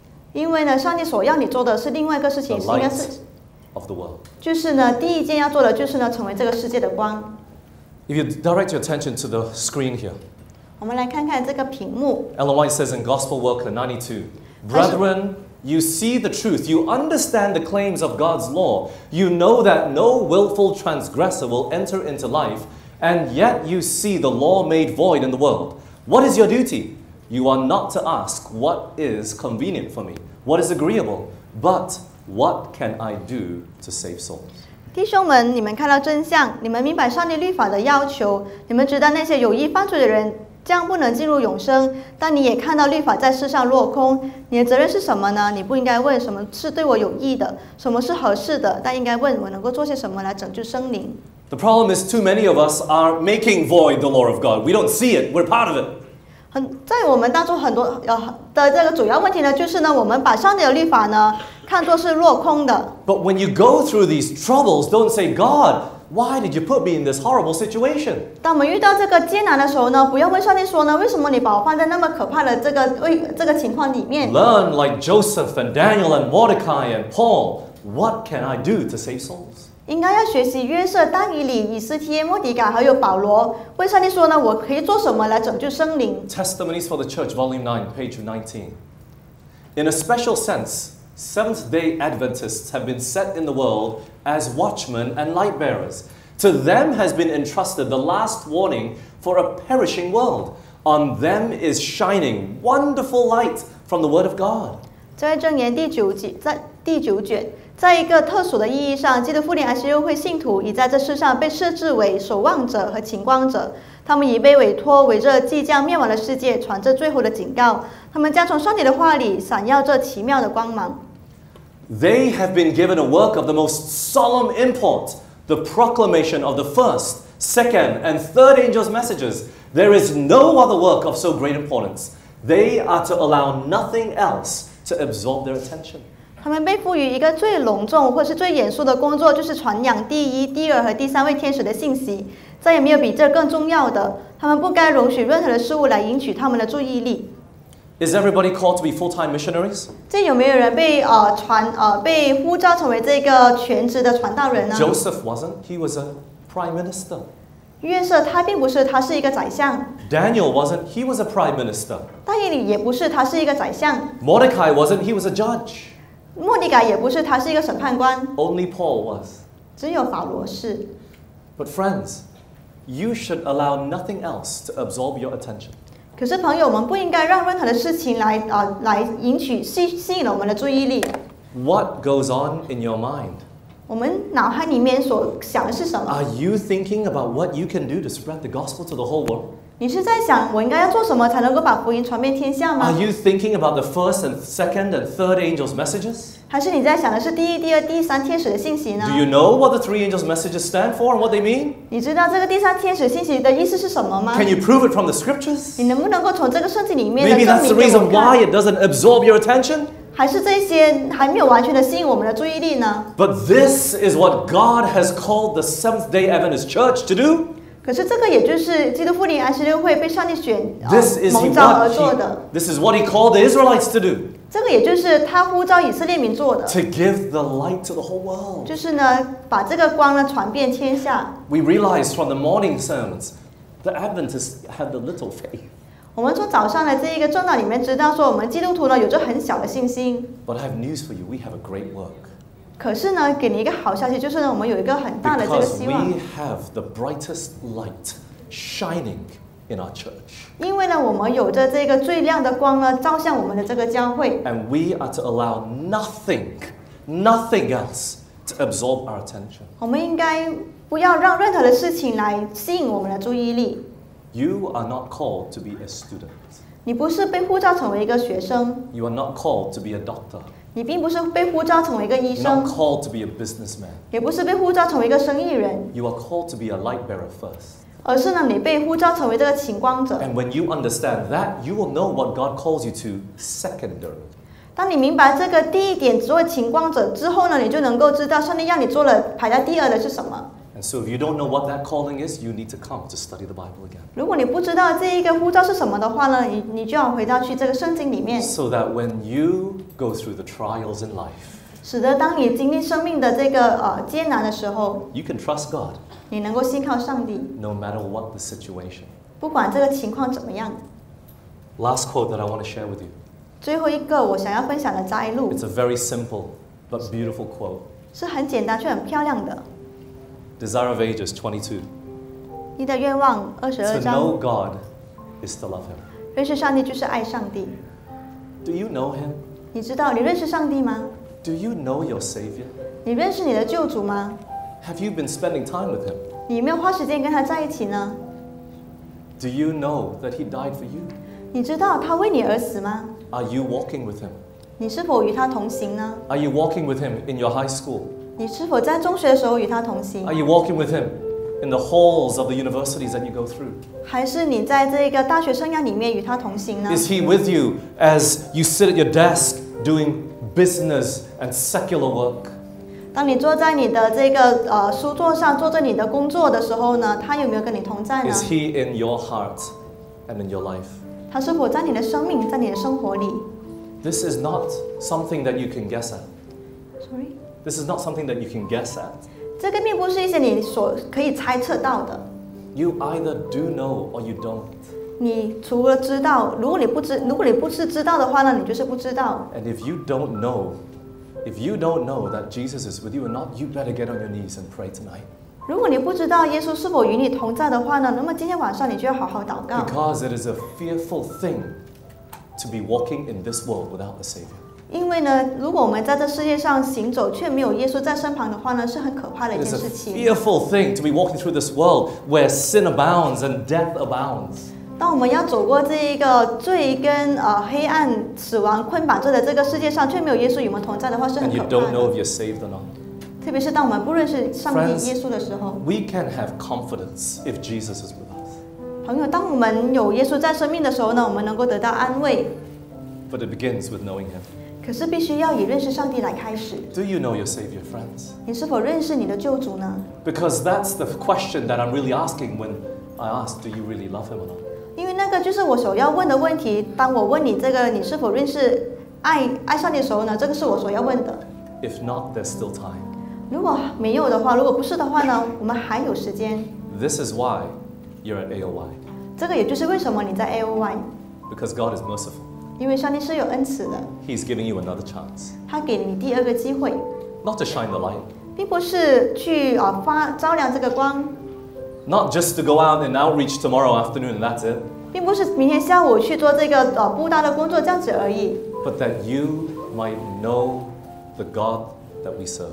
因为呢，上帝所要你做的是另外一个事
the
情，是应该
light
是
of the world.
就是呢，第一件要做的就是呢，成为这个世界的光。
If you direct your attention to the screen here,
我们来看看这个屏幕，
Ellen White says in Gospel Worker 92
Has-
Brethren, you see the truth, you understand the claims of God's law, you know that no willful transgressor will enter into life, and yet you see the law made void in the world. What is your duty? You are not to ask, What is convenient for me? What is agreeable? But what can I do to save souls?
弟兄们，你们看到真相，你们明白上帝律法的要求，你们知道那些有意犯罪的人将不能进入永生。但你也看到律法在世上落空，你的责任是什么呢？你不应该问什么是对我有益的，什么是合适的，但应该问我能够做些什么来拯救生灵。
The problem is, too many of us are making void the law of God. We don't see it, we're part of it.
很在我们当中很多呃的这个主要问题呢，就是呢，我们把上帝的律法呢看作是落空的。
But when you go through these troubles, don't say, God, why did you put me in this horrible situation?
当我们遇到这个艰难的时候呢，不要问上帝说呢，为什么你把我放在那么可怕的这个为这个情况里面？
Learn like Joseph and Daniel and Mordecai and Paul. What can I do to save souls? Testimonies for the Church, Volume Nine, Page Nineteen. In a special sense, Seventh-day Adventists have been set in the world as watchmen and light bearers. To them has been entrusted the last warning for a perishing world. On them is shining wonderful light from the Word of God.
在证言第九节，在第九卷。在一个特殊的意义上，基督复临安息日会信徒已在这世上被设置为守望者和晴光者。他们已被委托围着即将灭亡的世界传着最后的警告。他们将从上帝的话里闪耀着奇妙的光芒。
They have been given a work of the most solemn import the proclamation of the first, second, and third angels' messages. There is no other work of so great importance. They are to allow nothing else to absorb their attention.
他们被赋予一个最隆重或是最严肃的工作，就是传扬第一、第二和第三位天使的信息。再也没有比这更重要的。他们不该容许任何的事物来引起他们的注意力。
Is everybody called to be full time missionaries?
这有没有人被呃传呃被呼召成为这个全职的传道人呢？
Joseph wasn't, he was a prime minister.
约瑟他并不是，他是一个宰相；
Daniel wasn't, he was a prime minister.
但以理也不是，他是一个宰相；
Mordecai wasn't, he was a judge.
莫迪改也不是，他是一个审判官。
Only Paul was.
只有保罗是。
But friends, you should allow nothing else to absorb your attention.
可是朋友们不应该让任何的事情来啊、呃来引起吸吸引了我们的注意力。
What goes on in your mind?
我们脑海里面所想的是什么？
Are you thinking about what you can do to spread the gospel to the whole world?
你是在想我应该要做什么才能够把福音传遍天下吗
Are？you thinking about the first and second and third angels' messages?
还是你在想的是第一、第二、第三天使的信息呢
Do？you know what the three angels' messages stand for and what they mean?
你知道这个第三天使信息的意思是什么吗？
Can you prove it from the scriptures?
你能不能够从这个圣经里面的
Maybe
证
that's the
明给
reason
我
why
看？
it doesn't absorb your attention.
还是这些还没有完全的吸引我们的注意力呢？
But this is what God has called the Seventh day Adventist Church to do.
可是这个也就是基督复临安息日会被上帝选、蒙召而做的
，this is what he called the Israelites to do
这个也就是他呼召以色列民做的
，to give the light to the whole world.
就是呢把这个光呢传遍天下。
We realize from the morning sermons, the Adventists had the little faith.
我们从早上的这一个教导里面知道说，我们基督徒呢有着很小的信心。
But I have news for you. We have a great work.
可是呢，给你一个好消息，就是呢，我们有一个很大的这个
Because
希望
we，have the brightest light shining in our church.
因为呢，我们有着这个最亮的光呢，照向我们的这个教会。
And we are to allow nothing, nothing else to absorb our attention.
我们应该不要让任何的事情来吸引我们的注意力。
You are not called to be a student.
你不是被呼召成为一个学生，
You are not called to be a doctor.
你并不是被呼召成为一个医
You're
生
，called to be a businessman.
也不是被呼召成为一个生意人
，You are called to be a light bearer first.
而是呢，你被呼召成为这个晴光者。
And when you understand that, you will know what God calls you to secondary.
当你明白这个第一点作为晴光者之后呢，你就能够知道上帝让你做了排在第二的是什么。
And so if you don't know what that calling is, you need to come to study the Bible again.
如果你不知道这一个呼召是什么的话呢，你你就要回到去这个圣经里面，
So that when you go through the trials in life,
使得当你经历生命的这个呃艰难的时候，
you can trust God
你能够信靠上帝，
no matter what the situation.
不管这个情况怎么样。
Last quote that I want to share with you.
最后一个我想要分享的摘录
It's a very simple but beautiful quote.
是很简单却很漂亮的。
Desire of Ages 22.
你的愿望二十二
To
章，
know God is to love Him.
认识上帝就是爱上帝。
Do you know Him?
你知道你认识上帝吗？
Do you know your Savior?
你认识你的救主吗？
Have you been spending time with Him?
你有没有花时间跟他在一起呢？
Do you know that He died for you?
你知道他为你而死吗？
Are you walking with Him?
你是否与他同行呢？
Are you walking with Him in your high school?
你是否在中学的时候与他同行
Are？you walking with Him in the halls of the universities that you go through?
还是你在这个大学生涯里面与他同行呢？
Is He with you as you sit at your desk doing business and secular work?
当你坐在你的这个呃书桌上做着你的工作的时候呢，他有没有跟你同在呢
Is？He in your heart and in your life?
他是否在你的生命，在你的生活里
This is not something that you can guess at.
？Sorry，
This is not something that you can guess at.
这个并不是一些你所可以猜测到的。
You either do know or you don't.
你除了知道，如果你不知，如果你不是知道的话呢，你就是不知道。
And if you don't know, if you don't know that Jesus is with you or not, you better get on your knees and pray tonight.
如果你不知道耶稣是否与你同在的话呢，那么今天晚上你就要好好祷告，
Because it is a fearful thing to be walking in this world without a Savior.
因为呢，如果我们在这世界上行走却没有耶稣在身旁的话呢，是很可怕的一件事情。
fearful thing to be walking through this world where sin abounds and death abounds.
当我们要走过这一个罪跟呃黑暗、死亡捆绑着的这个世界上，却没有耶稣与我们同在的话，是很可怕的
And
可
you
怕
don't know
的。
if you're saved or not.
特别是当我们不认识上帝耶稣的时候
，We can have confidence if Jesus is with us.
朋友，当我们有耶稣在生命的时候呢，我们能够得到安慰。
But it begins with knowing Him.
可是必须要以认识上帝来开始。
Do you know your Savior, friends?
你是否认识你的救主呢
？Because that's the question that I'm really asking when I ask, Do you really love Him or not?
因为那个就是我所要问的问题。当我问你这个你是否认识爱爱上帝的时候呢，这个是我所要问的。
If not, there's still time.
如果没有的话，如果不是的话呢，我们还有时间。
This is why you're at AOY.
这个也就是为什么你在 A O
Y，Because God is merciful.
因为上帝是有恩慈的，
He's giving you another chance.
他给你第二个机会，
Not to shine the light,
并不是去啊发照亮这个光，
not just to go out and outreach tomorrow afternoon and that's it,
并不是明天下午去做这个呃布道的工作这样子而已，
but that you might know the God that we serve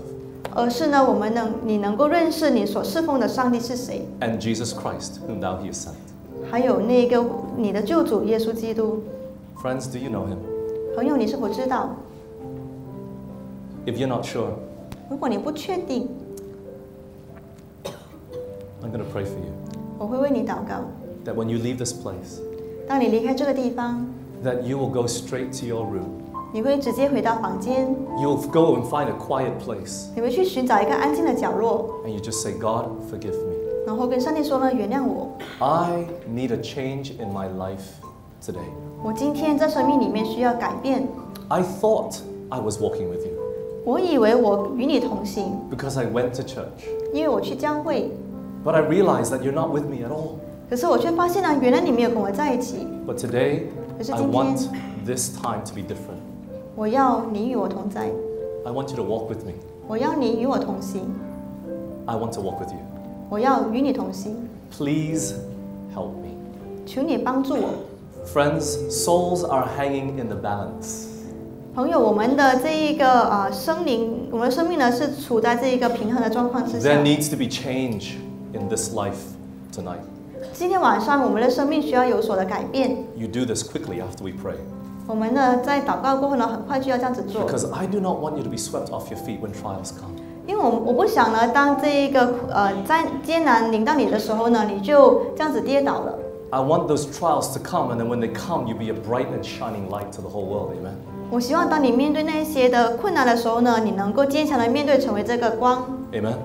而是呢，我们能你能够认识你所侍奉的上帝是谁，
and Jesus Christ, whom thou He has sent.
还有那个你的救主耶稣基督。
Friends, do you know Him?
朋友，你是否知道？
If you're not sure,
如果你不确定，
I'm going to pray for you
我会为你祷告。
that when you leave this place,
当你离开这个地方，
that you will go straight to your room.
你会直接回到房间，
You'll go and find a quiet place
你会去寻找一个安静的角落，
and you just say, God, forgive me.
然后跟上帝说呢：“原谅我，
I need a change in my life today.
我今天在生命里面需要改变。
I thought I was walking with you
我以为我与你同行，
because I went to church,
因为我去教会，
but I realized that you're not with me at all.
可是我却发现呢，原来你没有跟我在一起。
But today,
可是
I
今天
want this time to be different.
我要你与我同在，
I want you to walk with me.
我要你与我同行，
I want to walk with you.
我要与你同行。
Please help me.
求你帮助我，
Friends, souls are hanging in the balance.
朋友，我们的这一个呃生灵，我们的生命呢是处在这一个平衡的状况之下
There。needs to be change in this life tonight.
今天晚上我们的生命需要有所的改变。
You do this quickly after we pray.
我们呢在祷告过后呢，很快就要这样子做，
Because I do not want you to be swept off your feet when trials come.
因为我我不想呢，当这一个呃在艰难临到你的时候呢，你就这样子跌倒了。
I want those trials to come, and then when they come, you be a bright and shining light to the whole world. Amen.
我希望当你面对那一些的困难的时候呢，你能够坚强的面对，成为这个光。
Amen.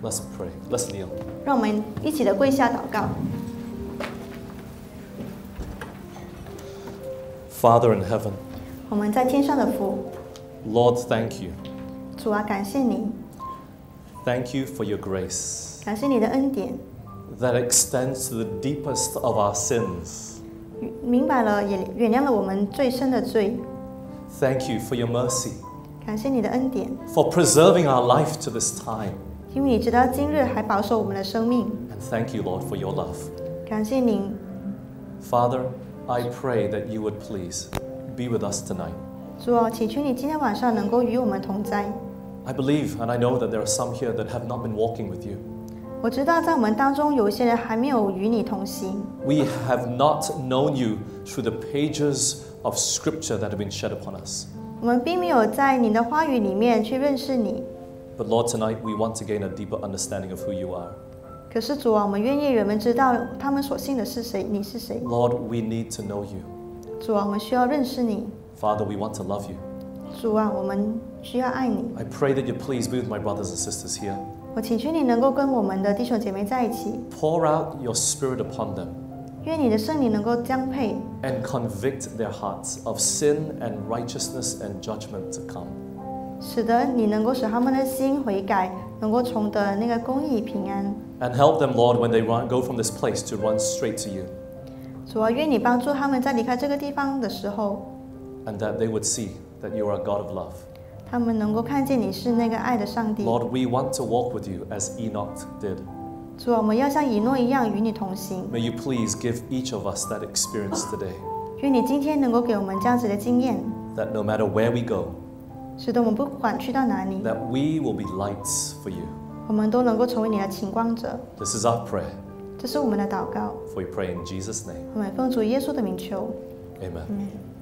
Let's pray. Let's kneel.
让我们一起的跪下祷告。
Father in heaven,
我们在天上的父，
Lord, thank you.
主啊，感谢你，
Thank you for your grace
感谢你的恩典，
that extends to the deepest of our sins.
明白了也原谅了我们最深的罪。
Thank you for your mercy,
感谢你的恩典，
for preserving our life to this time.
因为你直到今日还保守我们的生命。
And thank you, Lord, for your love.
感谢您，
Father, I pray that you would please be with us tonight.
主啊，祈求你今天晚上能够与我们同在。
I believe and I know that there are some here that have not been walking with you.
我知道在我们当中有一些人还没有与你同行，
We have not known you through the pages of scripture that have been shed upon us.
我们并没有在你的话语里面去认识你。
But Lord, tonight we want to gain a deeper understanding of who you are.
可是主啊，我们愿意人们知道他们所信的是谁，你是谁。
Lord, we need to know you.
主啊，我们需要认识你。
Father, we want to love you.
主啊，我们需要爱你。
I pray that you please be with my brothers and sisters here.
我请求你能够跟我们的弟兄姐妹在一起，
Pour out your spirit upon them
愿你的圣灵能够将配，
and convict their hearts of sin and righteousness and judgment to come.
使得你能够使他们的心悔改，能够重得那个公义平安。
And help them, Lord, when they run, go from this place to run straight to you
主啊，愿你帮助他们在离开这个地方的时候，
and that they would see that you are a God of love.
他们能够看见你是那个爱的上帝。
Lord, we want to walk with you as Enoch did.
主啊，我们要像以诺一样与你同行。
May you please give each of us that experience today.
愿你今天能够给我们这样子的经验。
That no matter where we go,
使得我们不管去到哪里
，that we will be lights for you.
我们都能够成为你的擎光者。
This is our prayer.
这是我们的祷告。
For we pray in Jesus' name.
我们奉主耶稣的名求。
Amen.
Amen.